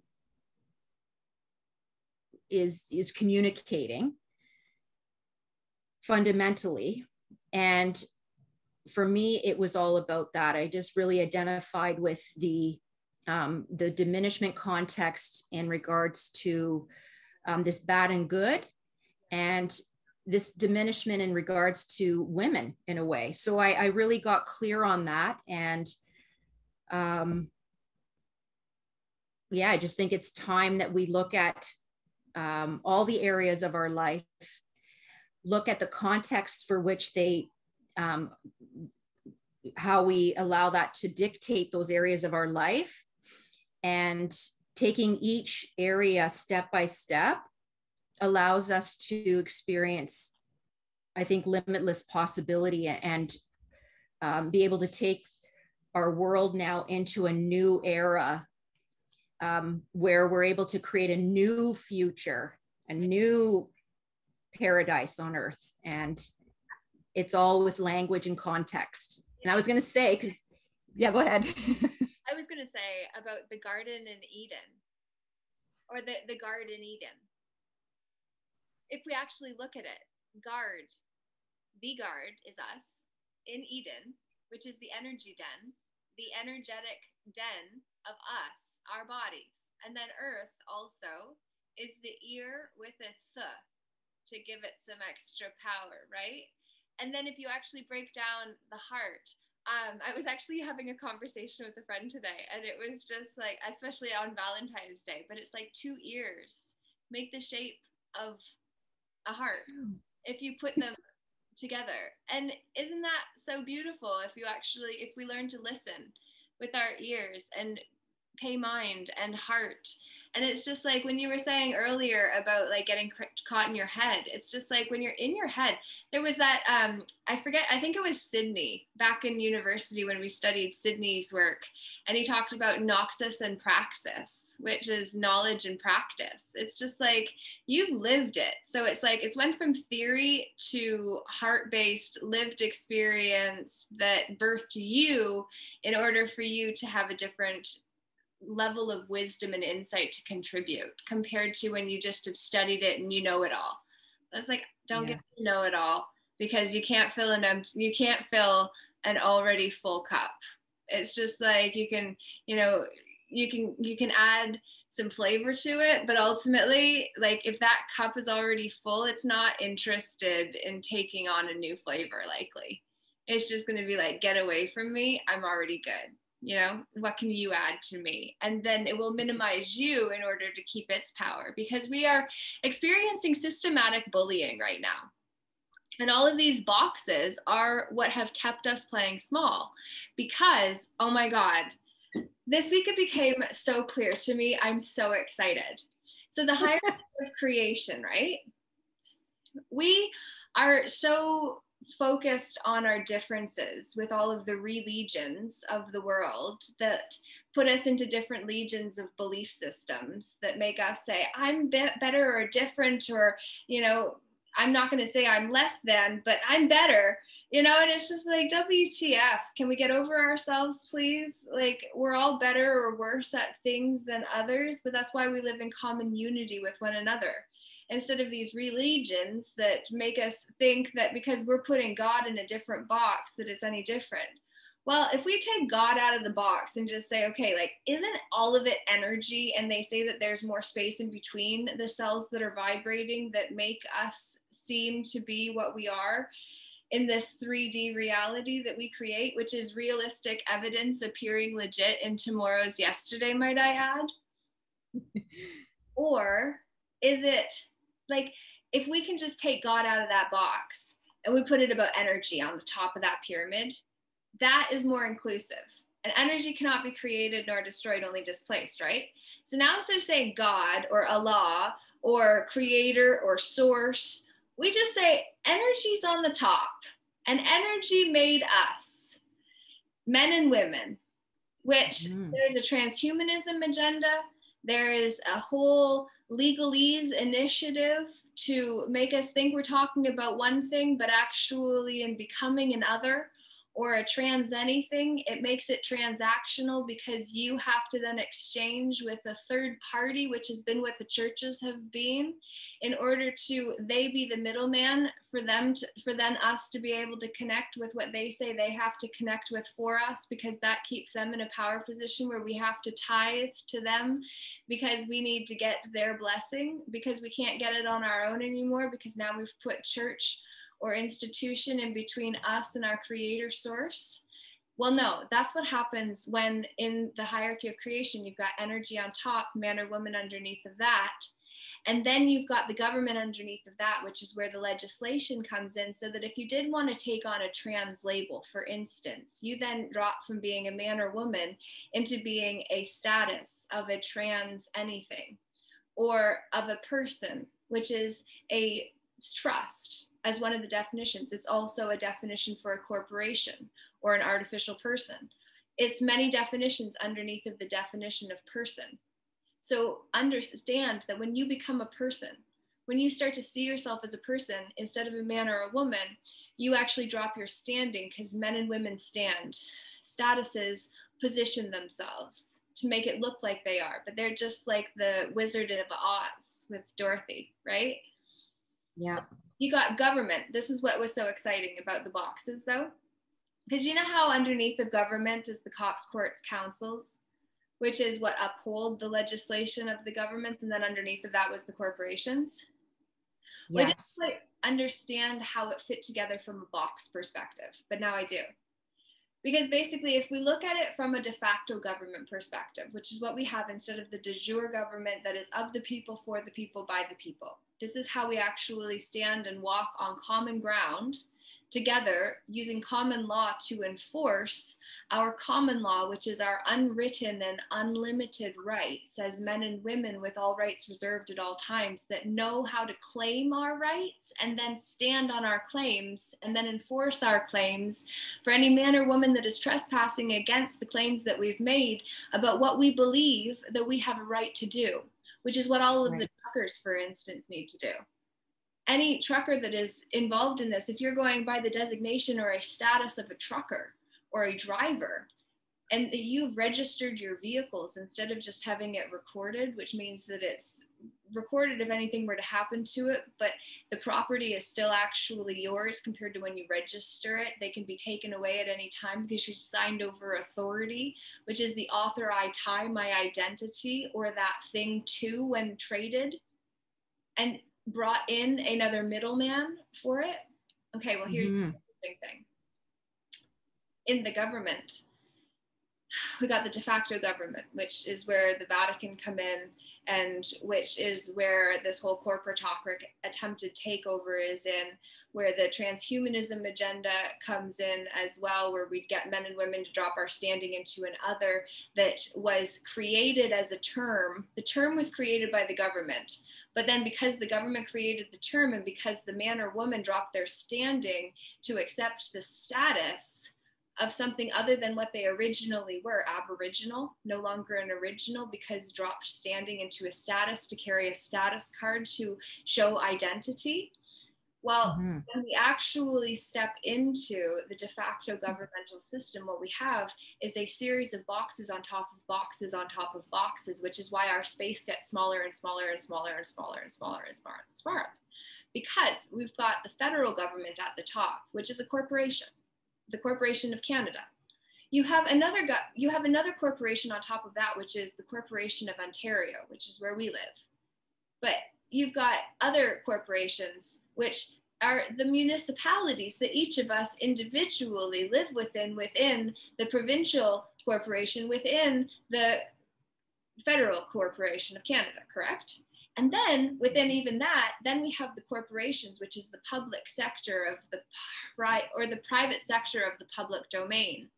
Speaker 2: is is communicating fundamentally and for me it was all about that i just really identified with the um, the diminishment context in regards to um, this bad and good and this diminishment in regards to women in a way. So I, I really got clear on that. And um, yeah, I just think it's time that we look at um, all the areas of our life, look at the context for which they, um, how we allow that to dictate those areas of our life, and taking each area step by step allows us to experience, I think, limitless possibility and um, be able to take our world now into a new era um, where we're able to create a new future, a new paradise on earth. And it's all with language and context. And I was going to say, because, yeah, go ahead.
Speaker 1: I was going to say about the garden in Eden or the, the garden Eden. If we actually look at it, guard, the guard is us in Eden, which is the energy den, the energetic den of us our bodies. And then earth also is the ear with a th to give it some extra power, right? And then if you actually break down the heart, um, I was actually having a conversation with a friend today, and it was just like, especially on Valentine's Day, but it's like two ears make the shape of a heart if you put them together. And isn't that so beautiful if you actually, if we learn to listen with our ears and pay mind and heart and it's just like when you were saying earlier about like getting caught in your head it's just like when you're in your head there was that um i forget i think it was sidney back in university when we studied sidney's work and he talked about noxus and praxis which is knowledge and practice. It's just like you've lived it. So it's like it's went from theory to heart-based lived experience that birthed you in order for you to have a different level of wisdom and insight to contribute compared to when you just have studied it and you know it all. I was like, don't yeah. get to know it all because you can't fill an you can't fill an already full cup. It's just like you can, you know, you can you can add some flavor to it, but ultimately, like if that cup is already full, it's not interested in taking on a new flavor likely. It's just going to be like, get away from me. I'm already good you know what can you add to me? And then it will minimize you in order to keep its power because we are experiencing systematic bullying right now. And all of these boxes are what have kept us playing small because oh my god this week it became so clear to me i'm so excited. So the hierarchy of creation right? We are so focused on our differences with all of the religions of the world that put us into different legions of belief systems that make us say i'm be- better or different or you know i'm not going to say i'm less than but i'm better. You know and it's just like wtf can we get over ourselves please? Like we're all better or worse at things than others but that's why we live in common unity with one another instead of these religions that make us think that because we're putting God in a different box that it's any different. Well, if we take God out of the box and just say, okay, like, isn't all of it energy? And they say that there's more space in between the cells that are vibrating that make us seem to be what we are in this 3D reality that we create, which is realistic evidence appearing legit in tomorrow's yesterday, might I add? or is it like if we can just take God out of that box and we put it about energy on the top of that pyramid, that is more inclusive. And energy cannot be created nor destroyed, only displaced, right? So now instead of saying God or Allah or creator or source, we just say energy's on the top and energy made us, men and women, which mm. there's a transhumanism agenda. There is a whole legalese initiative to make us think we're talking about one thing, but actually in becoming another or a trans anything, it makes it transactional because you have to then exchange with a third party, which has been what the churches have been, in order to they be the middleman for them to, for then us to be able to connect with what they say they have to connect with for us because that keeps them in a power position where we have to tithe to them because we need to get their blessing because we can't get it on our own anymore because now we've put church or institution in between us and our creator source. Well, no, that's what happens when in the hierarchy of creation, you've got energy on top, man or woman underneath of that. And then you've got the government underneath of that, which is where the legislation comes in. So that if you did want to take on a trans label, for instance, you then drop from being a man or woman into being a status of a trans anything or of a person, which is a trust as one of the definitions. It's also a definition for a corporation or an artificial person. It's many definitions underneath of the definition of person. So understand that when you become a person, when you start to see yourself as a person instead of a man or a woman, you actually drop your standing because men and women stand. Statuses position themselves to make it look like they are, but they're just like the Wizard of Oz with Dorothy, right?
Speaker 2: Yeah.
Speaker 1: So you got government. This is what was so exciting about the boxes, though. Because you know how underneath the government is the cops, courts, councils, which is what uphold the legislation of the governments, and then underneath of that was the corporations. Yes. Well, I didn't quite understand how it fit together from a box perspective, but now I do. Because basically, if we look at it from a de facto government perspective, which is what we have instead of the de jure government that is of the people, for the people, by the people, this is how we actually stand and walk on common ground together using common law to enforce our common law, which is our unwritten and unlimited rights as men and women with all rights reserved at all times that know how to claim our rights and then stand on our claims and then enforce our claims for any man or woman that is trespassing against the claims that we've made about what we believe that we have a right to do, which is what all of right. the truckers, for instance, need to do any trucker that is involved in this, if you're going by the designation or a status of a trucker or a driver, and that you've registered your vehicles instead of just having it recorded, which means that it's recorded if anything were to happen to it, but the property is still actually yours compared to when you register it. They can be taken away at any time because you signed over authority, which is the author I tie my identity or that thing to when traded. And brought in another middleman for it. Okay, well, here's mm-hmm. the interesting thing. In the government, we got the de facto government, which is where the Vatican come in, and which is where this whole corporatocratic attempted takeover is in, where the transhumanism agenda comes in as well, where we'd get men and women to drop our standing into an other that was created as a term. The term was created by the government, but then, because the government created the term and because the man or woman dropped their standing to accept the status of something other than what they originally were aboriginal, no longer an original, because dropped standing into a status to carry a status card to show identity well, mm-hmm. when we actually step into the de facto governmental system, what we have is a series of boxes on top of boxes on top of boxes, which is why our space gets smaller and smaller and smaller and smaller and smaller and smaller and smaller. Because we've got the federal government at the top, which is a corporation, the Corporation of Canada. You have another you have another corporation on top of that, which is the Corporation of Ontario, which is where we live. But you've got other corporations which are the municipalities that each of us individually live within, within the provincial corporation, within the federal corporation of Canada, correct? And then within even that, then we have the corporations, which is the public sector of the pri- or the private sector of the public domain,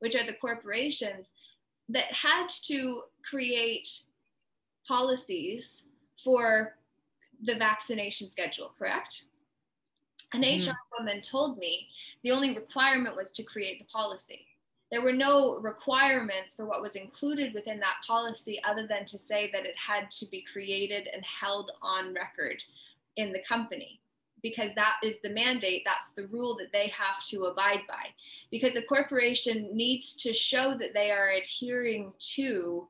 Speaker 1: which are the corporations that had to create policies for the vaccination schedule, correct? An mm-hmm. HR woman told me the only requirement was to create the policy. There were no requirements for what was included within that policy other than to say that it had to be created and held on record in the company because that is the mandate that's the rule that they have to abide by because a corporation needs to show that they are adhering to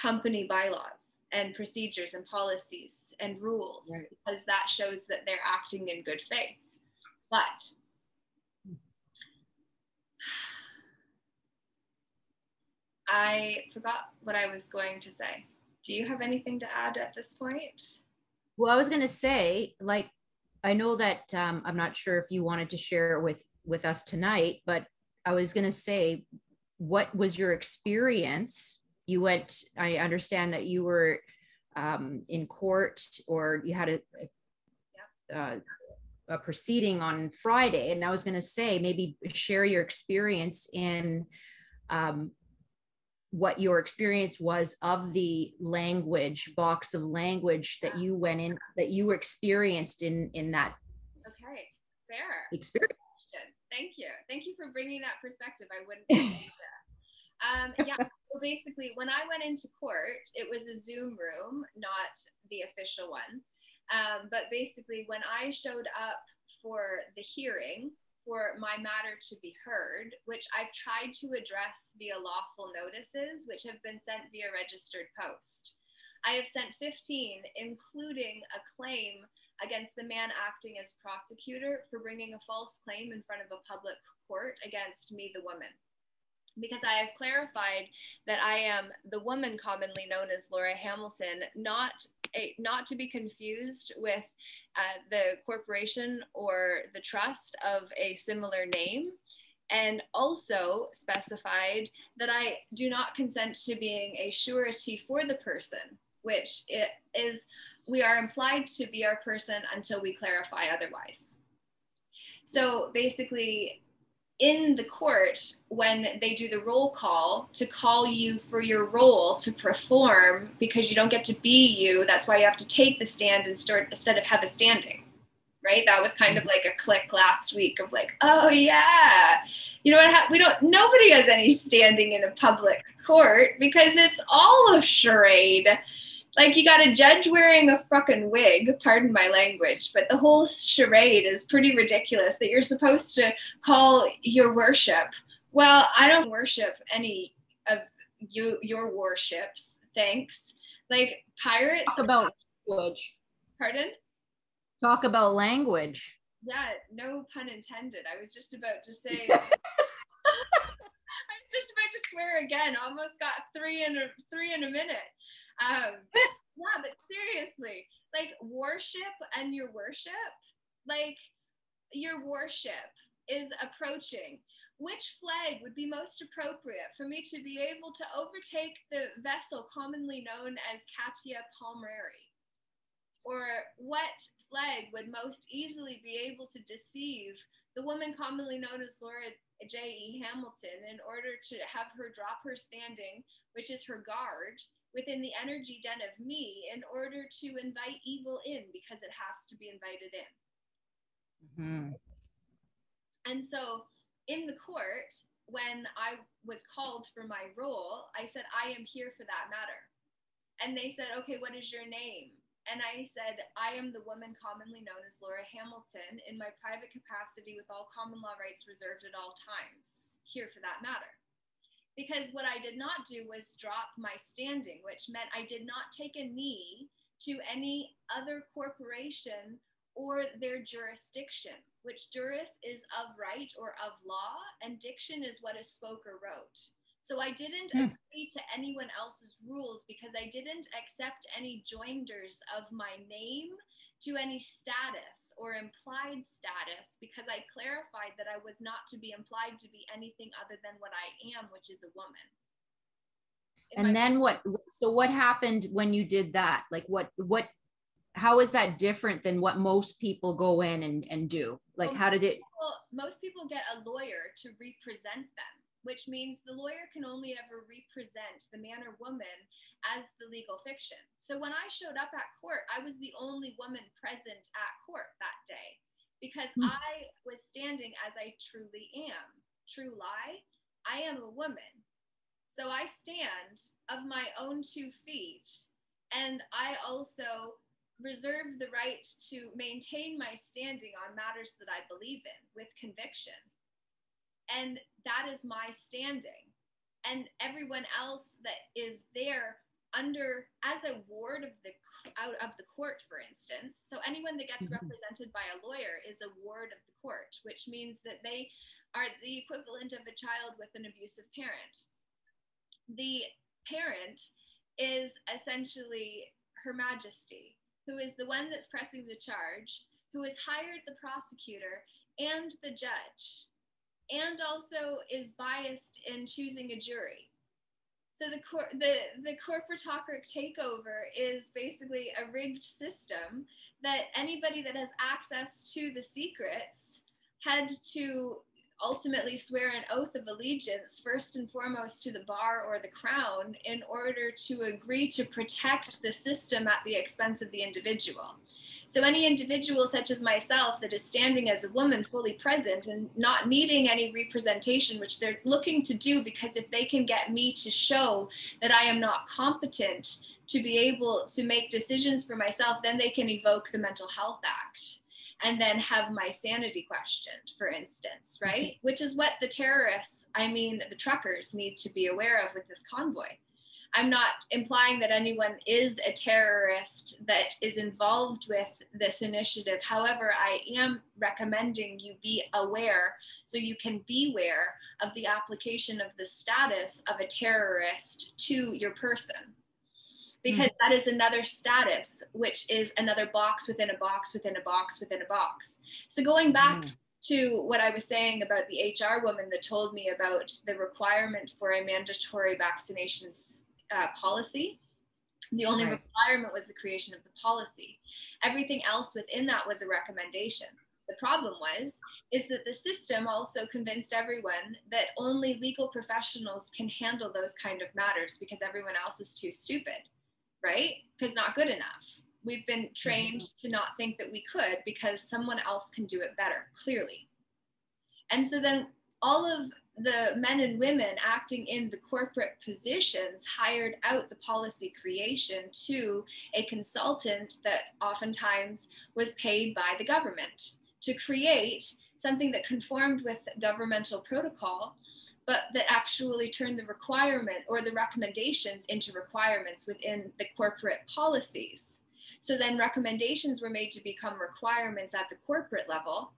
Speaker 1: company bylaws and procedures and policies and rules right. because that shows that they're acting in good faith. But I forgot what I was going to say. Do you have anything to add at this point?
Speaker 2: Well, I was going to say, like, I know that um, I'm not sure if you wanted to share it with with us tonight, but I was going to say, what was your experience? You went, I understand that you were um, in court or you had a, a, uh, a proceeding on Friday. And I was going to say, maybe share your experience in um, what your experience was of the language box of language that you went in that you experienced in in that
Speaker 1: okay fair.
Speaker 2: experience.
Speaker 1: Thank you. Thank you for bringing that perspective. I wouldn't um, yeah so basically when i went into court it was a zoom room not the official one. Um, but basically when i showed up for the hearing for my matter to be heard, which I've tried to address via lawful notices, which have been sent via registered post. I have sent 15, including a claim against the man acting as prosecutor for bringing a false claim in front of a public court against me, the woman. Because I have clarified that I am the woman commonly known as Laura Hamilton, not a, not to be confused with uh, the corporation or the trust of a similar name and also specified that I do not consent to being a surety for the person, which it is we are implied to be our person until we clarify otherwise. So basically, in the court when they do the roll call to call you for your role to perform because you don't get to be you. That's why you have to take the stand and start, instead of have a standing, right? That was kind of like a click last week of like, oh yeah, you know what? We don't. Nobody has any standing in a public court because it's all a charade like you got a judge wearing a fucking wig pardon my language but the whole charade is pretty ridiculous that you're supposed to call your worship. Well i don't worship any of you your worships thanks. Like pirates
Speaker 2: talk about language.
Speaker 1: Pardon?
Speaker 2: Talk about language.
Speaker 1: Yeah no pun intended. I was just about to say. I was just about to swear again. Almost got three in a three in a minute um, yeah, but seriously, like worship and your worship, like your worship is approaching. Which flag would be most appropriate for me to be able to overtake the vessel commonly known as Katia Palmeri? Or what flag would most easily be able to deceive the woman commonly known as Laura J.E. Hamilton in order to have her drop her standing, which is her guard, within the energy den of me in order to invite evil in because it has to be invited in. Mm-hmm. And so in the court, when I was called for my role, I said, I am here for that matter. And they said, okay, what is your name? And I said, I am the woman commonly known as Laura Hamilton in my private capacity with all common law rights reserved at all times, here for that matter because what I did not do was drop my standing, which meant I did not take a knee to any other corporation or their jurisdiction, which juris is of right or of law, and diction is what a spoker wrote. So I didn't mm. agree to anyone else's rules because I didn't accept any joinders of my name to any status or implied status because I clarified that I was not to be implied to be anything other than what I am, which is a woman.
Speaker 2: and then what so what happened when you did that? Like what what how is that different than what most people go in and, and do? Like well, how did it
Speaker 1: people, most people get a lawyer to represent them which means the lawyer can only ever represent the man or woman as the legal fiction. So when I showed up at court, I was the only woman present at court that day because mm. I was standing as I truly am. True lie, I am a woman. So I stand of my own two feet, and I also reserve the right to maintain my standing on matters that I believe in with conviction and that is my standing. And everyone else that is there under as a ward of the out of the court for instance. So anyone that gets mm-hmm. represented by a lawyer is a ward of the court which means that they are the equivalent of a child with an abusive parent. The parent is essentially her majesty who is the one that's pressing the charge who has hired the prosecutor and the judge and also is biased in choosing a jury. So the cor- the the corporatocratic takeover is basically a rigged system that anybody that has access to the secrets had to ultimately swear an oath of allegiance, first and foremost to the bar or the crown, in order to agree to protect the system at the expense of the individual. So, any individual such as myself that is standing as a woman fully present and not needing any representation, which they're looking to do because if they can get me to show that I am not competent to be able to make decisions for myself, then they can evoke the Mental Health Act and then have my sanity questioned, for instance, mm-hmm. right? Which is what the terrorists, I mean, the truckers need to be aware of with this convoy. I'm not implying that anyone is a terrorist that is involved with this initiative. However, I am recommending you be aware so you can beware of the application of the status of a terrorist to your person because mm. that is another status, which is another box within a box within a box within a box. So going back mm. to what I was saying about the HR woman that told me about the requirement for a mandatory vaccinations uh, policy. The only right. requirement was the creation of the policy. Everything else within that was a recommendation. The problem was is that the system also convinced everyone that only legal professionals can handle those kind of matters because everyone else is too stupid right? Because not good enough. We've been trained mm-hmm. to not think that we could because someone else can do it better, clearly. And so then all of the men and women acting in the corporate positions hired out the policy creation to a consultant that oftentimes was paid by the government to create something that conformed with governmental protocol but that actually turn the requirement or the recommendations into requirements within the corporate policies. So then recommendations were made to become requirements at the corporate level,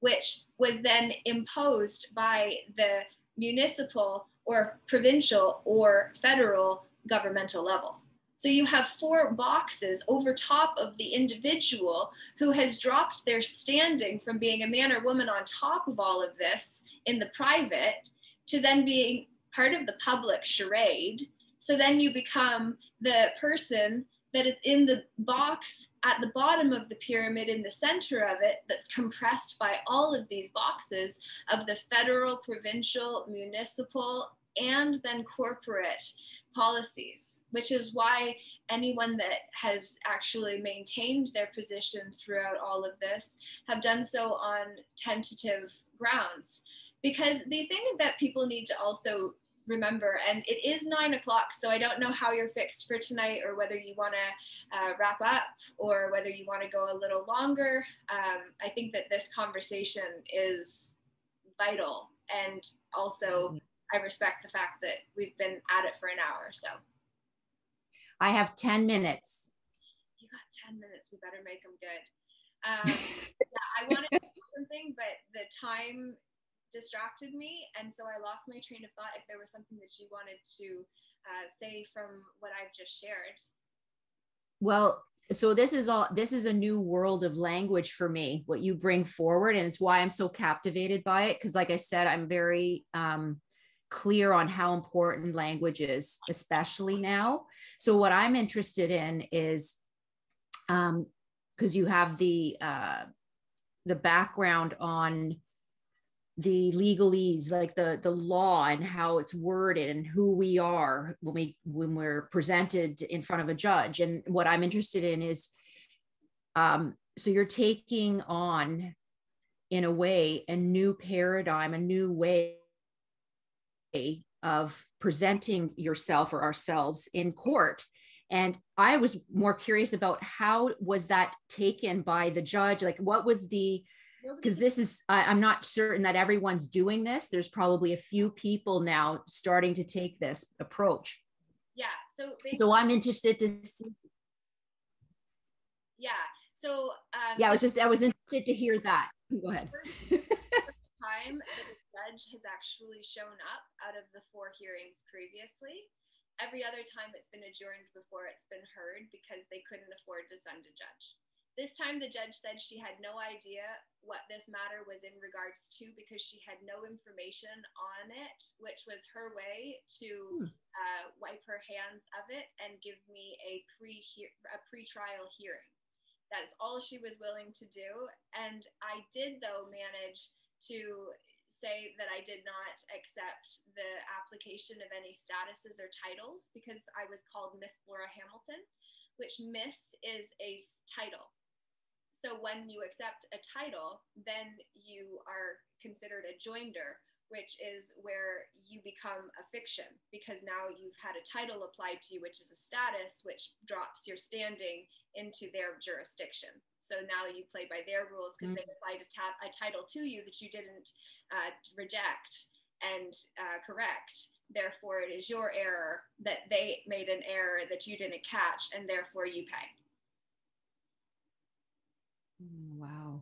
Speaker 1: which was then imposed by the municipal or provincial or federal governmental level. So you have four boxes over top of the individual who has dropped their standing from being a man or woman on top of all of this in the private to then being part of the public charade. So then you become the person that is in the box at the bottom of the pyramid in the center of it that's compressed by all of these boxes of the federal, provincial, municipal, and then corporate policies, which is why anyone that has actually maintained their position throughout all of this have done so on tentative grounds because the thing that people need to also remember and it is nine o'clock so i don't know how you're fixed for tonight or whether you want to uh, wrap up or whether you want to go a little longer. Um, i think that this conversation is vital and also mm-hmm. i respect the fact that we've been at it for an hour so.
Speaker 2: I have 10 minutes.
Speaker 1: You got 10 minutes we better make them good. Um, yeah i wanted to do something but the time distracted me. And so I lost my train of thought if there was something that you wanted to uh, say from what I've just shared.
Speaker 2: Well, so this is all this is a new world of language for me what you bring forward and it's why i'm so captivated by it because like i said i'm very um, clear on how important language is especially now so what i'm interested in is um because you have the uh the background on the legalese like the the law and how it's worded and who we are when we when we're presented in front of a judge. And what i'm interested in is um so you're taking on in a way a new paradigm a new way of presenting yourself or ourselves in court. And i was more curious about how was that taken by the judge? Like what was the because this is I, am not certain that everyone's doing this. There's probably a few people now starting to take this approach.
Speaker 1: Yeah so
Speaker 2: so i'm interested to see.
Speaker 1: Yeah so
Speaker 2: um, yeah i was just i was interested to hear that. Go ahead.
Speaker 1: first time that a judge has actually shown up out of the four hearings previously. Every other time it's been adjourned before it's been heard because they couldn't afford to send a judge This time, the judge said she had no idea what this matter was in regards to because she had no information on it, which was her way to hmm. uh, wipe her hands of it and give me a pre a pre-trial hearing. That's all she was willing to do, and I did though manage to say that I did not accept the application of any statuses or titles because I was called Miss Laura Hamilton, which Miss is a title so when you accept a title, then you are considered a joinder, which is where you become a fiction because now you've had a title applied to you, which is a status, which drops your standing into their jurisdiction. So now you play by their rules because mm-hmm. they applied a, ta- a, title to you that you didn't uh, reject and uh, correct. Therefore, it is your error that they made an error that you didn't catch, and therefore you pay.
Speaker 2: Mm, wow.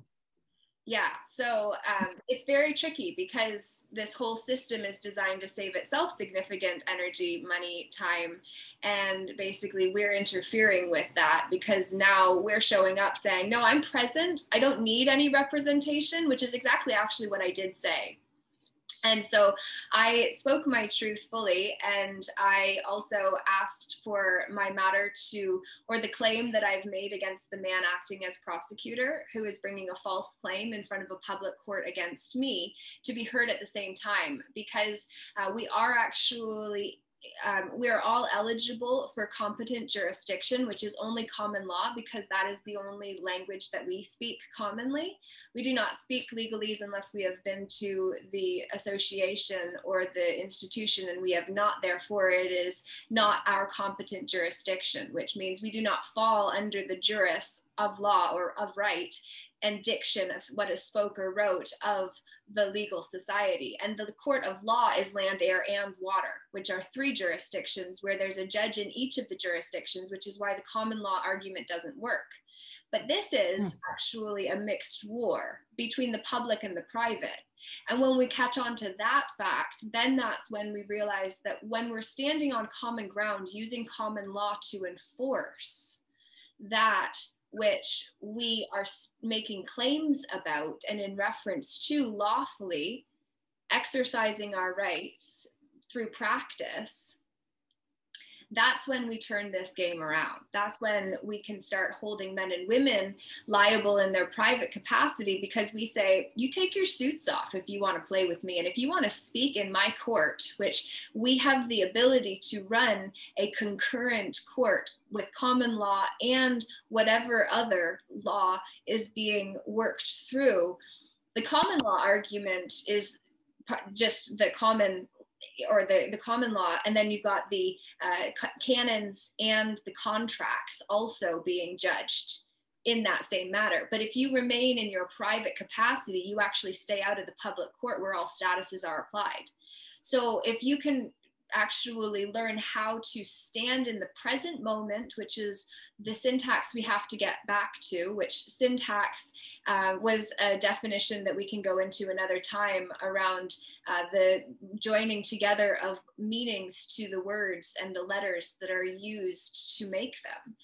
Speaker 1: Yeah, so um, it's very tricky because this whole system is designed to save itself significant energy, money, time, and basically we're interfering with that because now we're showing up saying, No, I'm present. I don't need any representation, which is exactly actually what I did say. And so I spoke my truth fully, and I also asked for my matter to, or the claim that I've made against the man acting as prosecutor, who is bringing a false claim in front of a public court against me, to be heard at the same time, because uh, we are actually um, we are all eligible for competent jurisdiction, which is only common law because that is the only language that we speak commonly. We do not speak legalese unless we have been to the association or the institution, and we have not. Therefore, it is not our competent jurisdiction, which means we do not fall under the juris of law or of right and diction of what a spoker wrote of the legal society. And the court of law is land, air, and water, which are three jurisdictions where there's a judge in each of the jurisdictions, which is why the common law argument doesn't work. But this is hmm. actually a mixed war between the public and the private. And when we catch on to that fact, then that's when we realize that when we're standing on common ground using common law to enforce, that which we are making claims about and in reference to lawfully exercising our rights through practice that's when we turn this game around. That's when we can start holding men and women liable in their private capacity because we say, you take your suits off if you want to play with me. And if you want to speak in my court, which we have the ability to run a concurrent court with common law and whatever other law is being worked through. The common law argument is just the common or the, the common law, and then you've got the uh, canons and the contracts also being judged in that same matter. But if you remain in your private capacity, you actually stay out of the public court where all statuses are applied. So if you can actually learn how to stand in the present moment, which is the syntax we have to get back to, which syntax uh, was a definition that we can go into another time around uh, the joining together of meanings to the words and the letters that are used to make them.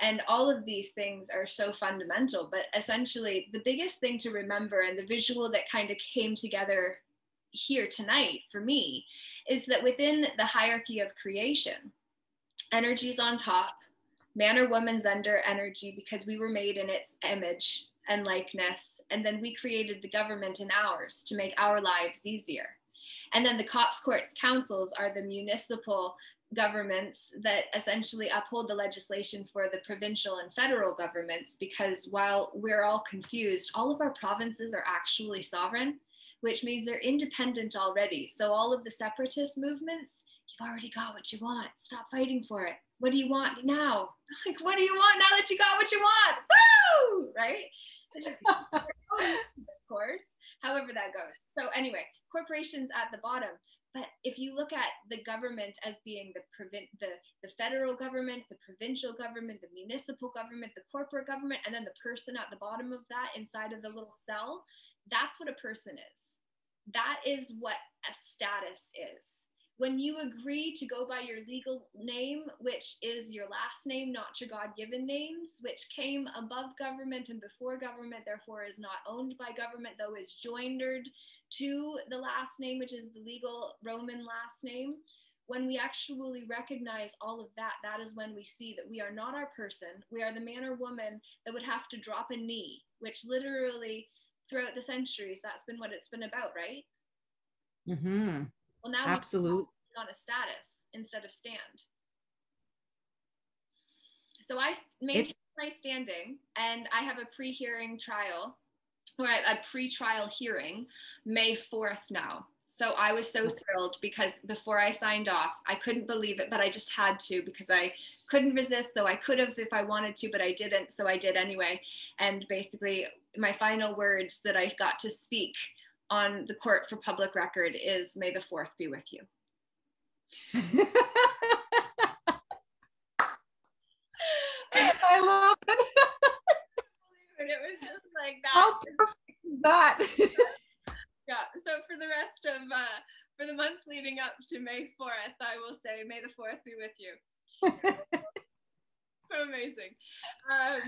Speaker 1: And all of these things are so fundamental. But essentially, the biggest thing to remember and the visual that kind of came together here tonight for me is that within the hierarchy of creation, energy's on top, man or woman's under energy because we were made in its image and likeness. And then we created the government in ours to make our lives easier. And then the COPS courts councils are the municipal governments that essentially uphold the legislation for the provincial and federal governments because while we're all confused, all of our provinces are actually sovereign which means they're independent already. So all of the separatist movements, you've already got what you want. Stop fighting for it. What do you want now? Like, what do you want now that you got what you want? Woo! Right? of course. However that goes. So anyway, corporations at the bottom. But if you look at the government as being the, prevent, the, the federal government, the provincial government, the municipal government, the corporate government, and then the person at the bottom of that inside of the little cell, that's what a person is that is what a status is when you agree to go by your legal name, which is your last name, not your God given names, which came above government and before government, therefore is not owned by government, though is joined to the last name, which is the legal Roman last name. When we actually recognize all of that, that is when we see that we are not our person. We are the man or woman that would have to drop a knee, which literally throughout the centuries, that's been what it's been about, right?
Speaker 2: Mm-hmm. Well, now absolutely
Speaker 1: on a status instead of stand. So I made it's- my standing, and I have a pre-hearing trial, or a pre-trial hearing, May fourth now. So I was so thrilled because before I signed off, I couldn't believe it, but I just had to because I couldn't resist, though I could have if I wanted to, but I didn't. So I did anyway. And basically, my final words that I got to speak on the court for public record is May the 4th be with you.
Speaker 2: I love it.
Speaker 1: it was just like that.
Speaker 2: How perfect is that?
Speaker 1: yeah. So for the rest of uh, for the months leading up to May 4th, I will say, May the 4th be with you. so amazing. Um,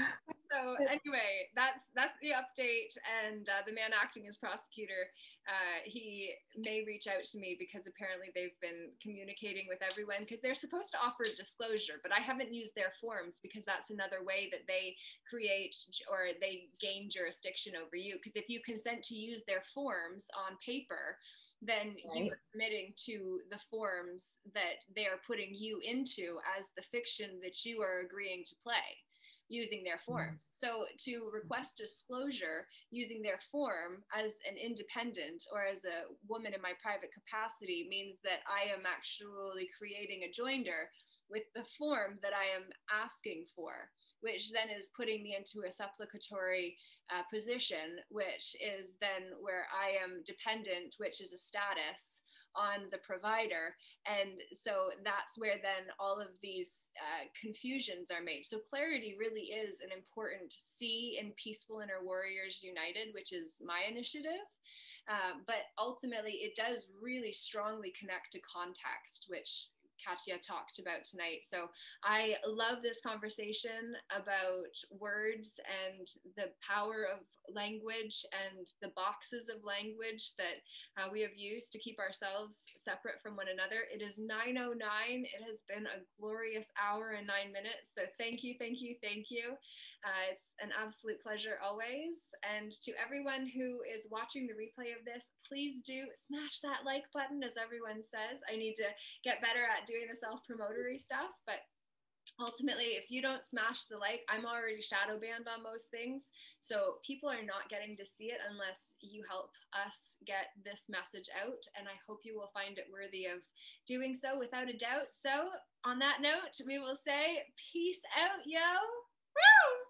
Speaker 1: so anyway, that's that's the update. And uh, the man acting as prosecutor, uh, he may reach out to me because apparently they've been communicating with everyone because they're supposed to offer disclosure, but I haven't used their forms because that's another way that they create or they gain jurisdiction over you. Because if you consent to use their forms on paper, then right. you are committing to the forms that they are putting you into as the fiction that you are agreeing to play using their mm-hmm. forms. So to request disclosure using their form as an independent or as a woman in my private capacity means that I am actually creating a joinder with the form that I am asking for, which then is putting me into a supplicatory uh, position, which is then where I am dependent, which is a status on the provider. And so that's where then all of these uh, confusions are made. So clarity really is an important C in Peaceful Inner Warriors United, which is my initiative. Uh, but ultimately, it does really strongly connect to context, which Katia talked about tonight. So I love this conversation about words and the power of language and the boxes of language that uh, we have used to keep ourselves separate from one another. It is 9.09. It has been a glorious hour and nine minutes. So thank you, thank you, thank you. Uh, it's an absolute pleasure always. And to everyone who is watching the replay of this, please do smash that like button, as everyone says. I need to get better at doing the self promotory stuff, but ultimately if you don't smash the like i'm already shadow banned on most things so people are not getting to see it unless you help us get this message out and i hope you will find it worthy of doing so without a doubt so on that note we will say peace out yo Woo!